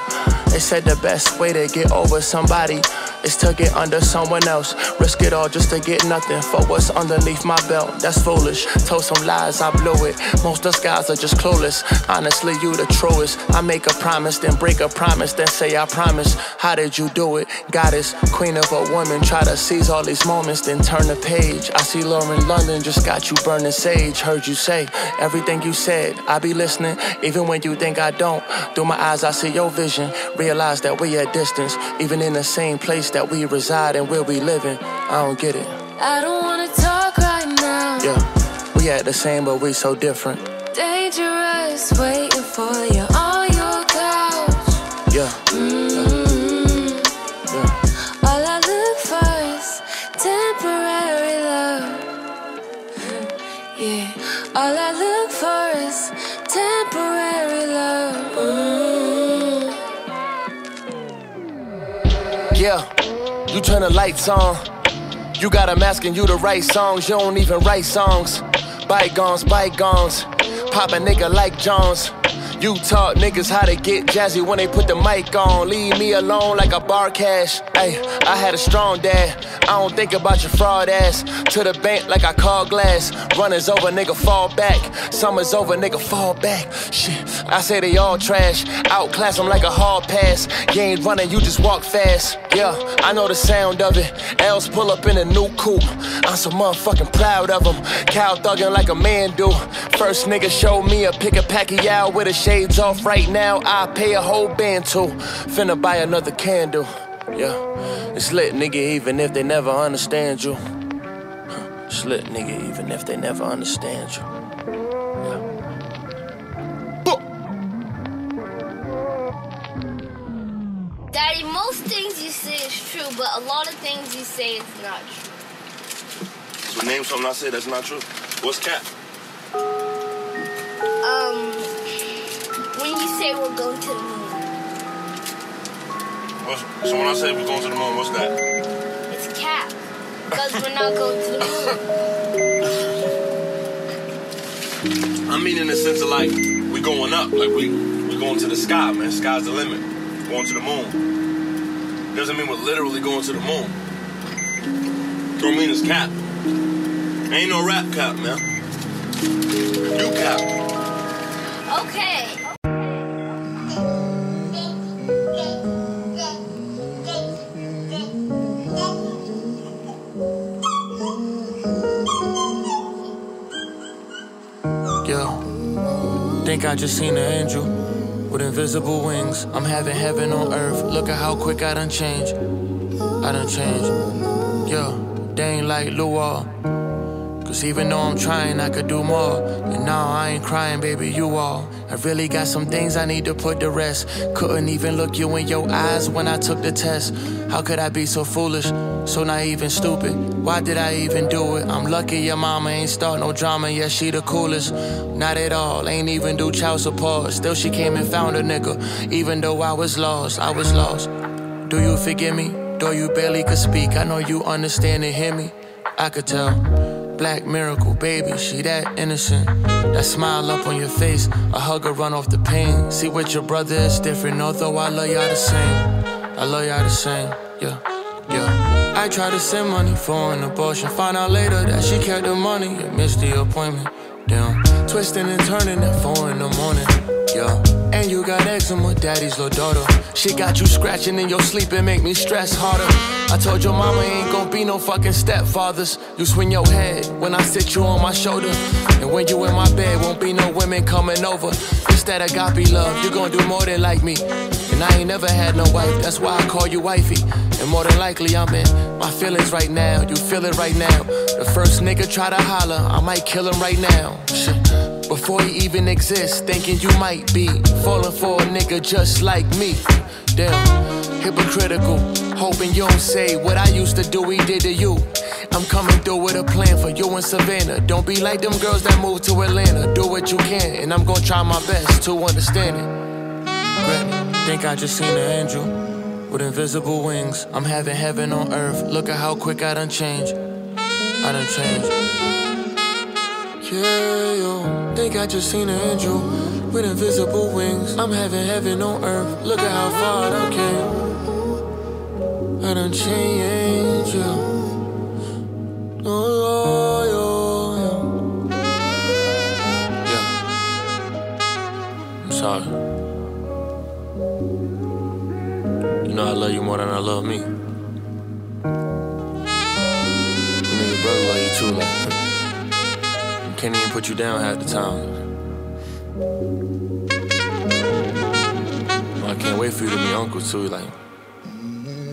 S3: They said the best way to get over somebody is to get under someone else. Risk it all just to get nothing for what's underneath my belt. That's foolish. Told some lies, I blew it. Most of us guys are just clueless. Honestly, you the truest. I make a promise, then break a promise, then say I promise. How did you do it? Goddess, queen of a woman. Try to seize all these moments, then turn the page. I see Lauren London just got you burning sage. Heard you say everything you said. I be listening, even when you think I don't. Through my eyes, I see your vision. Realize that we at distance, even in the same place that we reside and where we living. I don't get it.
S4: I don't wanna talk right now.
S3: Yeah, we act the same, but we so different.
S4: Dangerous, waiting for you on your couch.
S3: Yeah,
S4: Mm,
S3: yeah.
S4: all I look for is temporary love. Yeah, all I look for is temporary love. Mm.
S3: Yeah, you turn the lights on. You got got 'em asking you to write songs. You don't even write songs. Bygones, bygones. Pop a nigga like Jones. You taught niggas how to get jazzy when they put the mic on. Leave me alone like a bar cash. Ay, I had a strong dad. I don't think about your fraud ass. To the bank like I call glass. Runners over, nigga, fall back. Summer's over, nigga, fall back. Shit, I say they all trash. Outclass them like a hard pass. You ain't running, you just walk fast. Yeah, I know the sound of it. Else pull up in a new coupe. I'm so motherfucking proud of them. Cow thugging like a man do. First nigga showed me a pick a Paxquiao with the shades off right now. I pay a whole band to. Finna buy another candle. Yeah, it's lit, nigga, even if they never understand you. Huh, It's lit, nigga, even if they never understand you.
S24: Daddy, most things you say is true, but a lot of things you say is not true.
S10: So name something I said that's not true. What's cap?
S4: Um, when you say we're going to the moon,
S10: What's, so when I say we're going to the moon, what's that?
S4: it's cap. Because we're not going to the moon.
S10: I mean in the sense of like we going up, like we we going to the sky, man. Sky's the limit. Going to the moon. Doesn't mean we're literally going to the moon. Don't mean it's cap. Ain't no rap cap, man. You cap.
S4: Okay.
S3: Think I just seen an angel with invisible wings. I'm having heaven on earth. Look at how quick I done changed. I done changed. Yo, they ain't like Luau. Cause even though I'm trying, I could do more. And now I ain't crying, baby, you all. I really got some things I need to put to rest. Couldn't even look you in your eyes when I took the test. How could I be so foolish, so naive and stupid? Why did I even do it? I'm lucky your mama ain't start no drama, yeah, she the coolest. Not at all, ain't even do child support. Still, she came and found a nigga. Even though I was lost, I was lost. Do you forgive me? Though you barely could speak, I know you understand and hear me. I could tell. Black miracle, baby, she that innocent. That smile up on your face, a hug or run off the pain. See what your brother is different, although I love y'all the same. I love y'all the same, yeah, yeah. I tried to send money for an abortion, find out later that she kept the money and missed the appointment. Damn, twisting and turning at four in the morning, yeah. And you got eczema, daddy's little daughter. She got you scratching in your sleep and make me stress harder. I told your mama ain't gon' be no fucking stepfathers. You swing your head when I sit you on my shoulder. And when you in my bed, won't be no women coming over. It's that agape love, you gon' do more than like me. And I ain't never had no wife, that's why I call you wifey. And more than likely, I'm in my feelings right now. You feel it right now. The first nigga try to holler, I might kill him right now. Shit. Before he even exists, thinking you might be falling for a nigga just like me. Damn, hypocritical. Hoping you don't say what I used to do, he did to you. I'm coming through with a plan for you and Savannah. Don't be like them girls that moved to Atlanta. Do what you can, and I'm gonna try my best to understand it. Think I just seen an angel with invisible wings. I'm having heaven on earth. Look at how quick I done changed. I done changed. Yeah, yo, think I just seen an angel with invisible wings. I'm having heaven on earth. Look at how far I came. I done changed, yeah. Oh, yo, yo, yeah. Yeah. I'm sorry. You know I love you more than I love me. You know your brother love you too, like. Can't even put you down half the time. I can't wait for you to be uncle too. Like,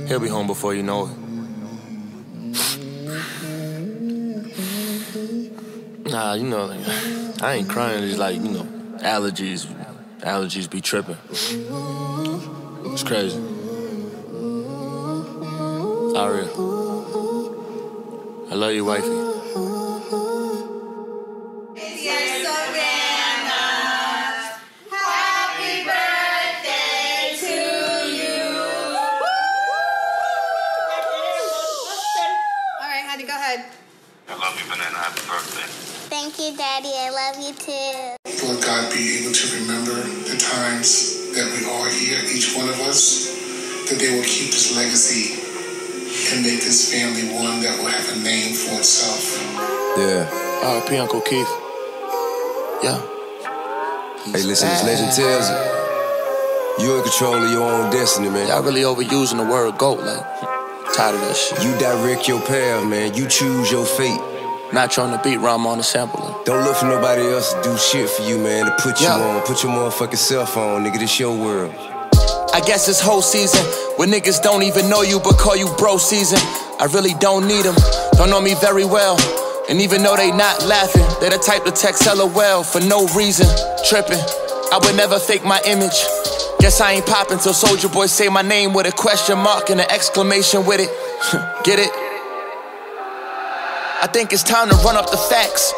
S3: he'll be home before you know it. Nah, you know, like, I ain't crying. It's like, you know, allergies. Allergies be tripping. It's crazy. Aria. I love you, wifey.
S4: Daddy. I love you too.
S25: Lord God, be able to remember the times that we are here, each one of us, that they will keep this legacy and make this family one that will have a name for itself.
S3: Yeah. R.P. Uncle Keith. Yeah.
S26: Hey, listen, this legend tells it. You're in control of your own destiny, man.
S3: Y'all really overusing the word GOAT, like, tired of that shit.
S26: You direct your path, man. You choose your fate.
S3: Not trying to beat Ram on the sampler.
S26: Don't look for nobody else to do shit for you, man, to put you
S3: Yeah.
S26: on. Put your motherfucking self on, nigga. This your world.
S3: I guess this whole season, when niggas don't even know you but call you bro season. I really don't need them, don't know me very well. And even though they not laughing, they the type to text well for no reason. Tripping, I would never fake my image. Guess I ain't popping till Soulja Boy say my name with a question mark and an exclamation with it. Get it? I think it's time to run up the facts.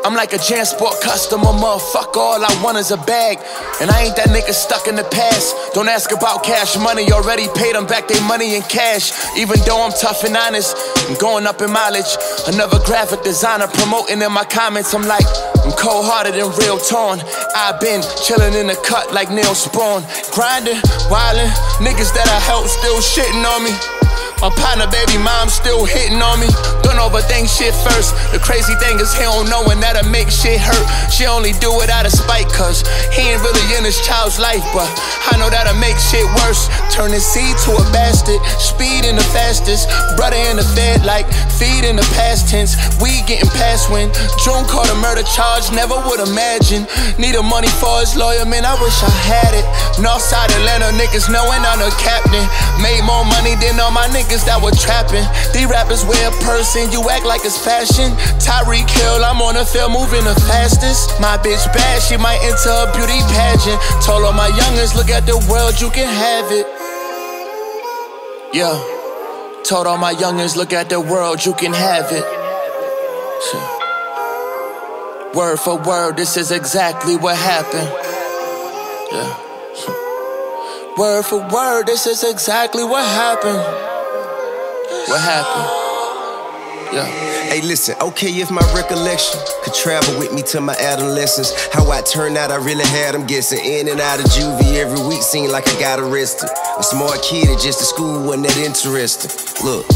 S3: I'm like a Jansport customer, motherfucker. All I want is a bag. And I ain't that nigga stuck in the past. Don't ask about cash money, already paid them back their money in cash. Even though I'm tough and honest, I'm going up in mileage. Another graphic designer promoting in my comments. I'm like, I'm cold hearted and real torn. I've been chilling in the cut like Neil Spawn. Grinding, wildin', niggas that I helped still shitting on me. My partner, baby mom, still hitting on me. Don't overthink shit first. The crazy thing is, he don't know when that'll make shit hurt. She only do it out of spite, cause he ain't really in his child's life. But I know that'll make shit worse. Turn his seed to a bastard. Speed in the fastest. Brother in the fed, like feed in the past tense. We getting past when June caught a murder charge. Never would imagine. Needed money for his lawyer, man. I wish I had it. Northside Atlanta niggas knowing I'm the captain. Made more money than all my niggas niggas that were trapping. These rappers wear a person, you act like it's fashion. Tyreek Hill, I'm on the field moving the fastest. My bitch bad, she might enter a beauty pageant. Told all my youngers, look at the world, you can have it. Yeah. Told all my youngers, look at the world, you can have it. Word for word, this is exactly what happened. Yeah. Word for word, this is exactly what happened. What happened? Yeah.
S27: Hey, listen, okay, if my recollection could travel with me to my adolescence, how I turned out, I really had them guessing. In and out of juvie every week, seemed like I got arrested. A smart kid at just the school wasn't that interesting. Look,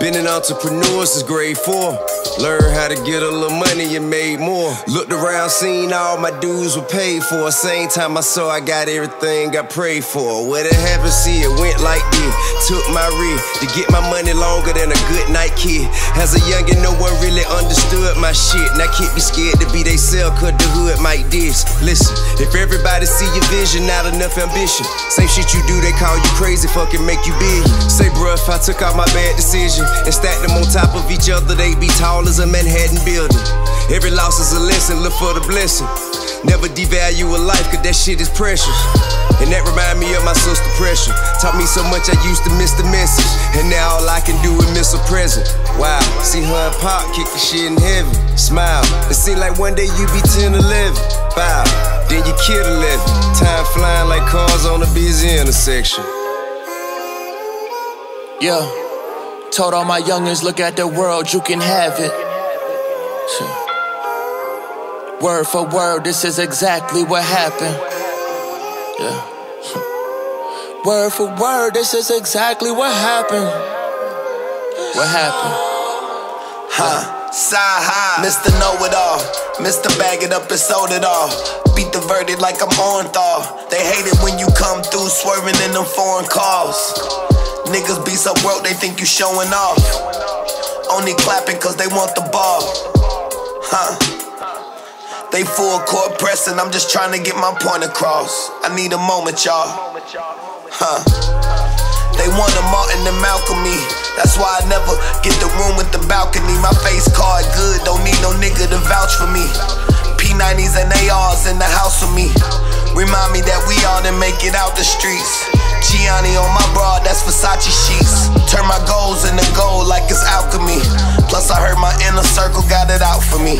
S27: been an entrepreneur since grade four. Learned how to get a little money and made more. Looked around, seen all my dues were paid for. Same time I saw I got everything I prayed for. What it happened, see it went like this. Took my risk to get my money longer than a good night kid. As a youngin', no one really understood my shit. Now keep be scared to be they sell, cause the hood might diss. Listen, if everybody see your vision, not enough ambition. Same shit you do, they call you crazy, fucking make you big. Say, bruh, if I took out my bad decision and stack them on top of each other, they'd be tall as a Manhattan building. Every loss is a lesson, look for the blessing. Never devalue a life, cause that shit is precious. And that remind me of my sister pressure. Taught me so much I used to miss the message. And now all I can do is miss a present. Wow, see her and Pop kick the shit in heaven. Smile, it seem like one day you be 10, 11. Five, then you kid 11. Time flying like cars on a busy intersection.
S3: Yeah. Told all my youngins, look at the world, you can have it. Word for word, this is exactly what happened. Yeah. Word for word, this is exactly what happened. What happened?
S28: Huh? Side high, Mr. Know It All, Mr. Bag It Up and Sold It All. Beat the verdict like I'm on thaw. They hate it when you come through swerving in them foreign cars. Niggas be so broke, they think you showing off. Only clapping cause they want the ball. Huh? They full court pressing, I'm just trying to get my point across. I need a moment, y'all. Huh? They want a Martin and Malcolm me. That's why I never get the room with the balcony. My face card good, don't need no nigga to vouch for me. P90s and ARs in the house with me. Remind me that we all didn't make it out the streets. Gianni on my broad, that's Versace sheets. Turn my goals into gold like it's alchemy. Plus, I heard my inner circle got it out for me.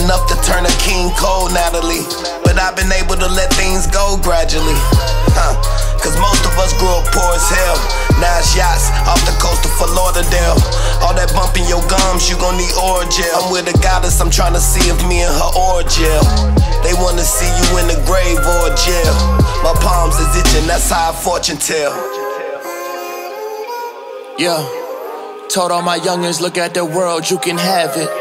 S28: Enough to turn a king cold, Natalie. But I've been able to let things go gradually. Huh. Cause most of us grew up poor as hell. It's yachts off the coast of Fort Lauderdale. All that bump in your gums, you gon' need oil gel. I'm with a goddess, I'm trying to see if me and her or gel. They wanna see you in the grave or jail. My palms is itching, that's how I fortune tell.
S3: Yeah. Told all my youngins, look at the world, you can have it.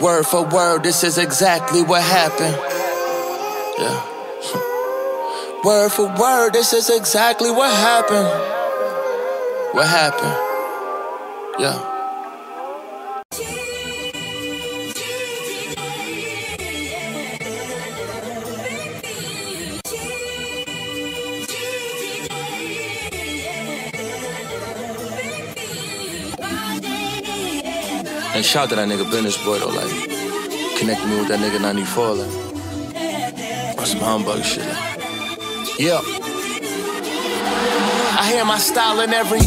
S3: Word for word, this is exactly what happened. Yeah. Word for word, this is exactly what happened. What happened? Yeah. And shout to that nigga Business Boy though, like connecting me with that nigga 94, like on some humbug shit. Yeah. I hear my style in every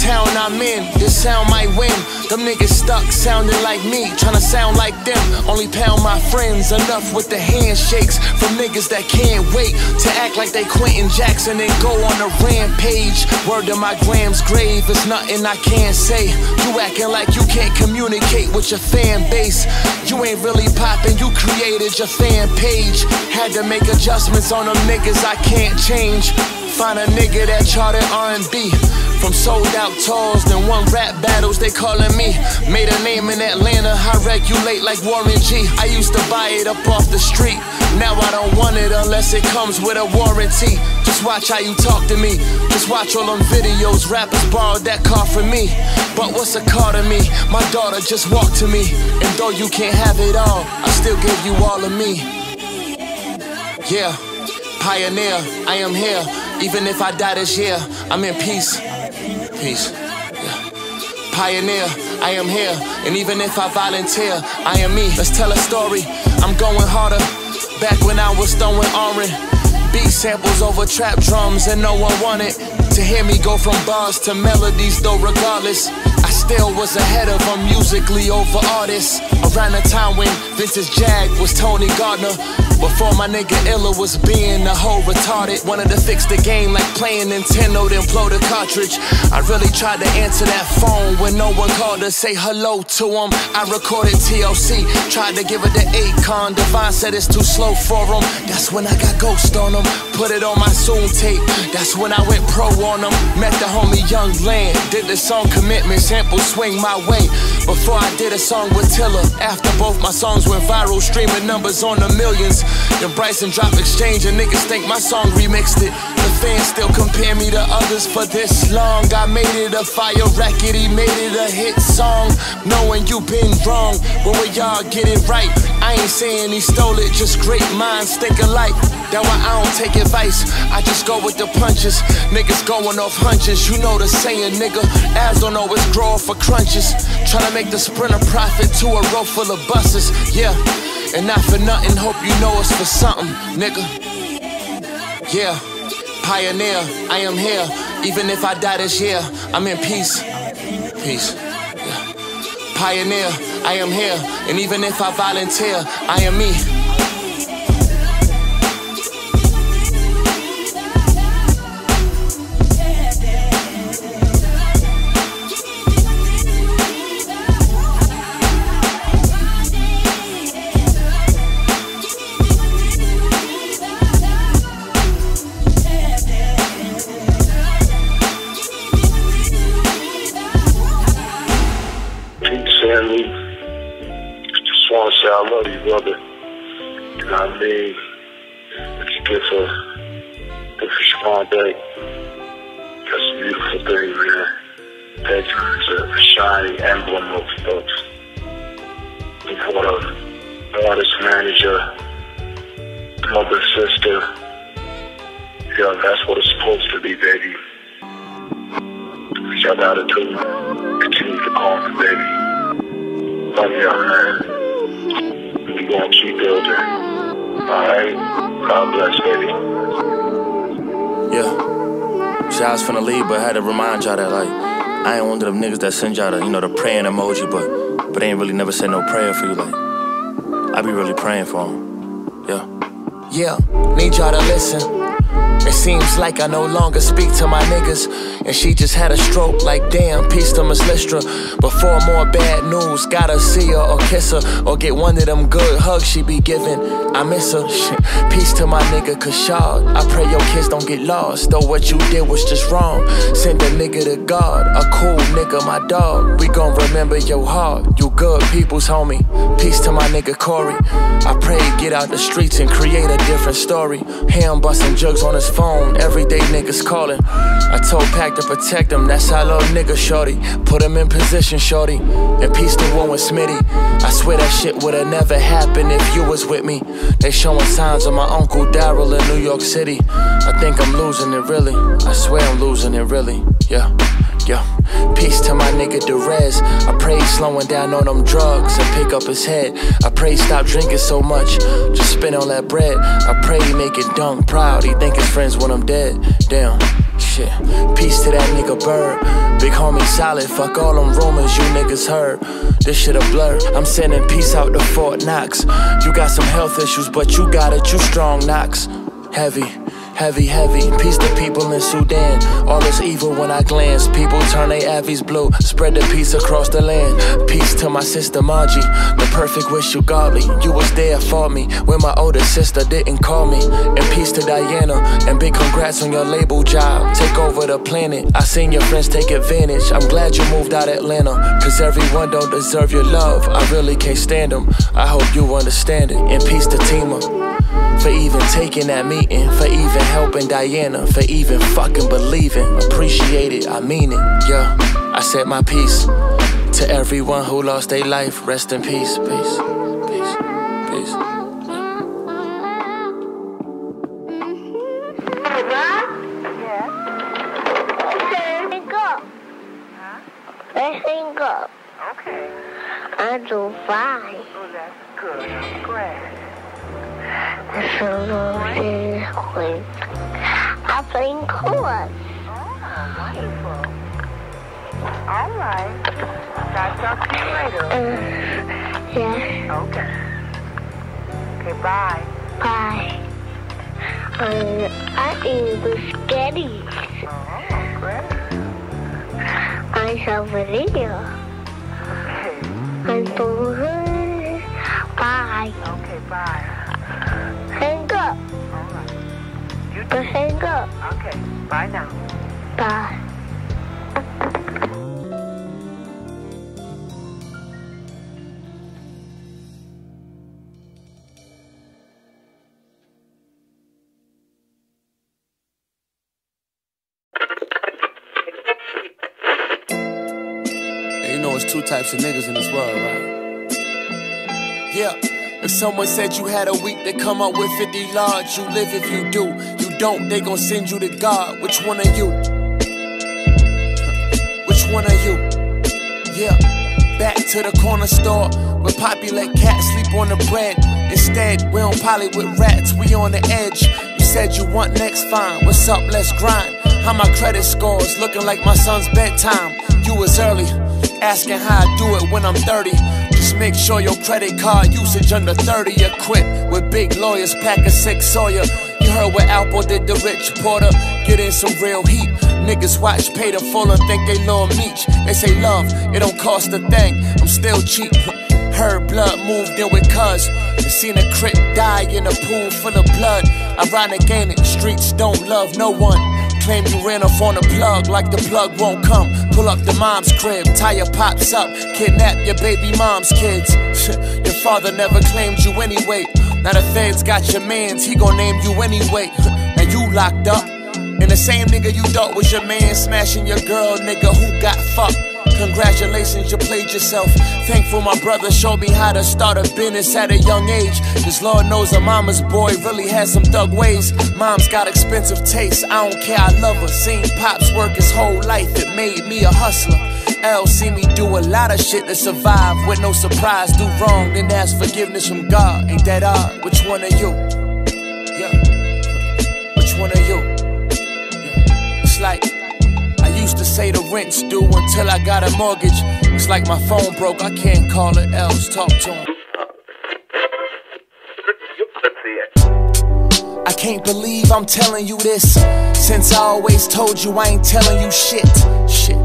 S3: town I'm in, this sound might win. Them niggas stuck sounding like me, tryna sound like them. Only pound my friends, enough with the handshakes from niggas that can't wait to act like they Quinton Jackson and go on a rampage. Word to my Graham's grave, it's nothing I can't say. You acting like you can't communicate with your fan base. You ain't really popping, you created your fan page. Had to make adjustments on them niggas I can't change. Find a nigga that charted R&B from sold out tours, then one rap battles, they calling me. Made a name in Atlanta, I regulate like Warren G. I used to buy it up off the street. Now I don't want it unless it comes with a warranty. Just watch how you talk to me. Just watch all them videos. Rappers borrowed that car from me. But what's a car to me? My daughter just walked to me. And though you can't have it all, I still give you all of me. Yeah, pioneer, I am here. Even if I die this year, I'm in peace. Peace. Pioneer, I am here. And even if I volunteer, I am me. Let's tell a story. I'm going harder. Back when I was throwing orange. Beat samples over trap drums, and no one wanted to hear me go from bars to melodies, though, regardless. I still was ahead of them musically over artists. Around the time when Vintage Jag was Tony Gardner. Before my nigga Illa was being a whole retarded. Wanted to fix the game like playing Nintendo, then blow the cartridge. I really tried to answer that phone when no one called to say hello to him. I recorded TLC, tried to give it the Akon. Divine said it's too slow for him. That's when I got ghost on him. Put it on my Zoom tape. That's when I went pro on him. Met the homie Young Land. Did the song Commitment, sample swing my way. Before I did a song with Tiller. After both my songs went viral, streaming numbers on the millions. Then Bryson drop exchange and niggas think my song remixed it. The fans still compare me to others for this long. I made it a fire record, he made it a hit song. Knowing you've been wrong, when we y'all get it right. I ain't saying he stole it, just great minds think alike. That why I don't take advice, I just go with the punches. Niggas going off hunches, you know the saying, nigga. Abs don't always grow for crunches. Tryna make the sprinter profit to a row full of buses, yeah. And not for nothing, hope you know it's for something, nigga. Yeah, pioneer, I am here. Even if I die this year, I'm in peace. Peace. Pioneer, I am here. And even if I volunteer, I am me.
S11: Love y'all, man. We gonna keep building. Alright? God bless, baby.
S29: Yeah. See, I was finna leave, but I had to remind y'all that, like, I ain't one of them niggas that send y'all the, you know, the praying emoji, but but they ain't really never said no prayer for you. Like, I be really praying for them. Yeah.
S3: Yeah, need y'all to listen. It seems like I no longer speak to my niggas. And she just had a stroke, like damn, peace to Miss Lystra. Before more bad news, gotta see her or kiss her, or get one of them good hugs she be giving. I miss her. Peace to my nigga Kashad. I pray your kids don't get lost, though what you did was just wrong. Send a nigga to God, a cool nigga, my dog. We gon' remember your heart, you good people's homie. Peace to my nigga Corey. I pray get out the streets and create a different story. Him busting jugs on his phone, everyday niggas calling. I told Pac to protect him, that's how little nigga shorty. Put him in position, shorty. And peace to one with Smitty. I swear that shit would've never happened if you was with me. They showing signs of my uncle Daryl in New York City. I think I'm losing it really. I swear I'm losing it really. Yeah. Yeah, peace to my nigga Derez. I pray slowing down on them drugs and pick up his head. I pray stop drinking so much, just spin on that bread. I pray he make it dunk proud. He think his friends when I'm dead. Damn. Shit. Peace to that nigga Bird. Big homie solid. Fuck all them rumors you niggas heard. This shit a blur. I'm sending peace out to Fort Knox. You got some health issues, but you got it. You strong, Knox. Heavy. Heavy, heavy, peace to people in Sudan. All is evil when I glance. People turn their avies blue, spread the peace across the land. Peace to my sister Margie, the perfect wish you godly. You was there for me when my older sister didn't call me. And peace to Diana, and big congrats on your label job. Take over the planet. I seen your friends take advantage. I'm glad you moved out Atlanta, cause everyone don't deserve your love. I really can't stand them. I hope you understand it. And peace to Tima. For even taking that meeting, for even helping Diana, for even fucking believing. Appreciate it, I mean it, yeah. I said my piece to everyone who lost their life. Rest in peace, peace, peace,
S4: I sing.
S30: Oh, wonderful. All right. I'll talk to you later.
S4: Uh, yes.
S30: Okay. Okay, bye.
S4: Bye. Um, I eat spaghetti.
S30: Oh, great.
S4: I have a video.
S30: Okay.
S4: I'm so. Bye.
S30: Okay, bye. You
S4: Just hang up.
S30: Okay, bye now.
S4: Bye.
S3: And you know it's two types of niggas in this world, right? Yeah. If someone said you had a week to come up with 50 large, you live if you do. You don't, they gon' send you to God. Which one are you? Which one are you? Yeah. Back to the corner store where Poppy let cats sleep on the bread. Instead, we don't poly with rats, we on the edge. You said you want next, fine. What's up, let's grind. How my credit scores looking like my son's bedtime. You was early, asking how I do it when I'm 30. Just make sure your credit card usage under 30 equipped with big lawyers, pack a Sig Sauer. You heard what Alpo did to Rich Porter. Get in some real heat. Niggas watch pay the full and think they Lil Meech. They say love, it don't cost a thing. I'm still cheap. Heard blood moved in with cuz. Seen a crip die in a pool full of blood. Ironic, ain't it? Streets don't love no one. Claim you ran off on a plug like the plug won't come. Pull up the mom's crib, tire pops up, kidnap your baby mom's kids. your father never claimed you anyway. Now the feds got your mans, he gon' name you anyway. Now you locked up. And the same nigga you thought was your man smashing your girl, nigga who got fucked. Congratulations, you played yourself. Thankful my brother showed me how to start a business at a young age. Cause Lord knows a mama's boy really has some thug ways. Mom's got expensive tastes, I don't care, I love her. Seen Pops work his whole life, it made me a hustler. L see me do a lot of shit to survive with no surprise. Do wrong, then ask forgiveness from God. Ain't that odd? Which one are you? Yeah. Which one are you? Yeah. It's like say the rent's due until I got a mortgage. It's like my phone broke, I can't call it else. Talk to him. I can't believe I'm telling you this. Since I always told you I ain't telling you shit. Shit.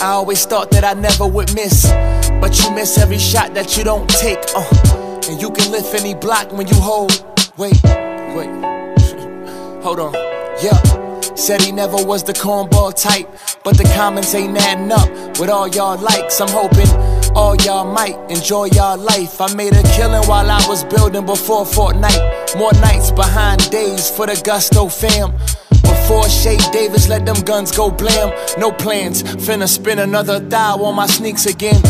S3: I always thought that I never would miss. But you miss every shot that you don't take. Uh. And you can lift any block when you hold. Wait, wait. Hold on. Yeah. Said he never was the cornball type. But the comments ain't adding up with all y'all likes. I'm hoping all y'all might enjoy y'all life. I made a killing while I was building before Fortnite. More nights behind days for the Gusto fam. Before Shay Davis let them guns go blam. No plans, finna spin another thou on my sneaks again.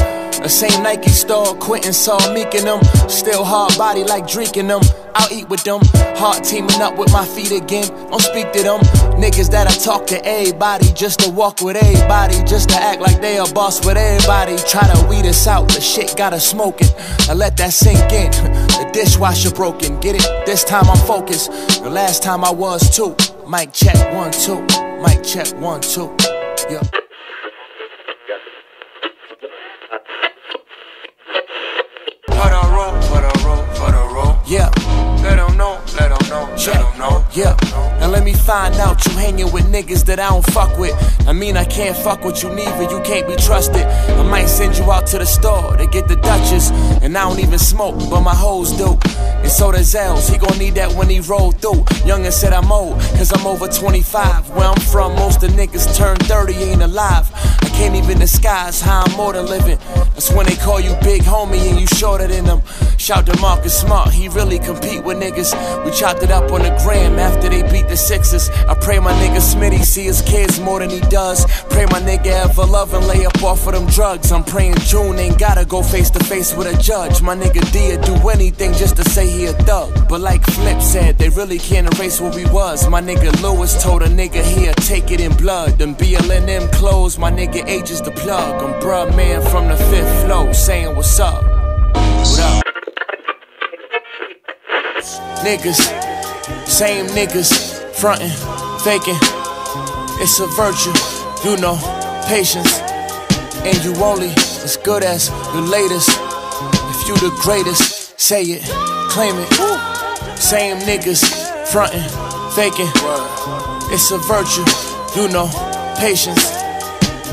S3: The same Nike store, Quentin saw Meek in them. Still hard body like Drake in them. I'll eat with them. Heart teaming up with my feet again. Don't speak to them. Niggas that I talk to everybody just to walk with everybody. Just to act like they a boss with everybody. Try to weed us out, the shit got us smoking. I let that sink in. The dishwasher broken. Get it? This time I'm focused. The last time I was too. Mic check one, two. Mic check one, two. Yeah. Yeah.
S31: Let.
S3: Yeah. Now let me find out you hanging with niggas that I don't fuck with. I mean I can't fuck with you neither, you can't be trusted. I might send you out to the store to get the Duchess. And I don't even smoke, but my hoes do. And so does Els, he gon' need that when he roll through. Youngin' said I'm old, cause I'm over 25. Where I'm from, most of niggas turn 30 ain't alive. I can't even disguise how I'm more than living. That's when they call you big homie and you shorter than them. Shout to Marcus Smart, he really compete with niggas. We chopped it up on the gram after they beat the Sixers. I pray my nigga Smitty see his kids more than he does. Pray my nigga ever love and lay up off of them drugs. I'm praying June ain't gotta go face to face with a judge. My nigga Dia do anything just to say he a thug. But like Flip said, they really can't erase what we was. My nigga Lewis told a nigga he'll take it in blood. Them BLNM clothes, my nigga H is the plug. I'm bruh man from the fifth floor saying what's up. What up? Niggas, same niggas, frontin', faking. It's a virtue, you know, patience. And you only as good as the latest. If you the greatest, say it, claim it. Same niggas, frontin', faking. It's a virtue, you know, patience.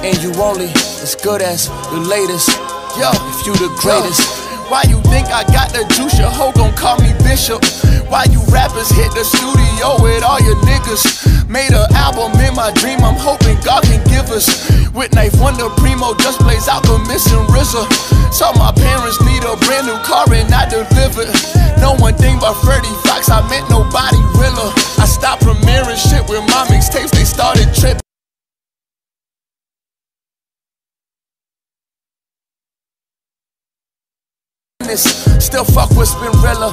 S3: And you only as good as the latest. Yo, if you the greatest. Why you think I got the juice? Your hoe gon' call me Bishop. Why you rappers hit the studio with all your niggas? Made an album in my dream, I'm hoping God can give us. With 9th Wonder Primo just plays out the missing RZA. So my parents need a brand new car and I delivered. No one thing but Freddie Foxxx, I meant nobody realer. I stopped premiering shit with my mixtapes, they started tripping. Still fuck with Spinrilla.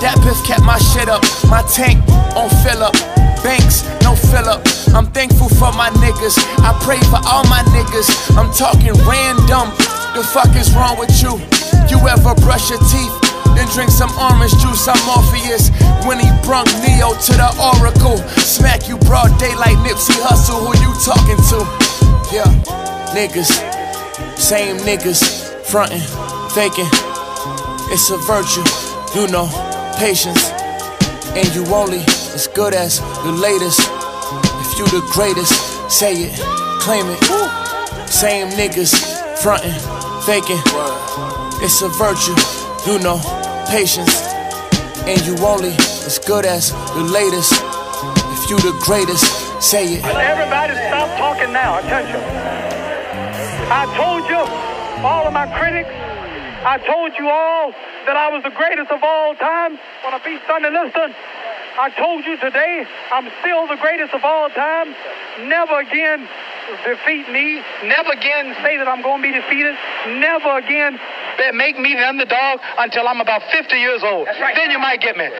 S3: That piff kept my shit up. My tank on fill up. Banks, no fill up. I'm thankful for my niggas. I pray for all my niggas. I'm talking random. The fuck is wrong with you? You ever brush your teeth? Then drink some orange juice. I'm Morpheus. When he brung Neo to the Oracle. Smack you broad daylight, Nipsey Hussle. Who you talking to? Yeah, niggas. Same niggas. Frontin', faking. It's a virtue, you know, patience. And you only as good as the latest. If you the greatest, say it, claim it. Same niggas, frontin', faking. It's a virtue, you know, patience. And you only as good as the latest. If you the greatest, say it.
S32: Everybody stop talking now. Attention. I told you, all of my critics, I told you all that I was the greatest of all time when I beat Sonny Liston. I told you today I'm still the greatest of all time. Never again defeat me. Never again say that I'm going to be defeated. Never again make me the underdog until I'm about 50 years old. Then you might get me.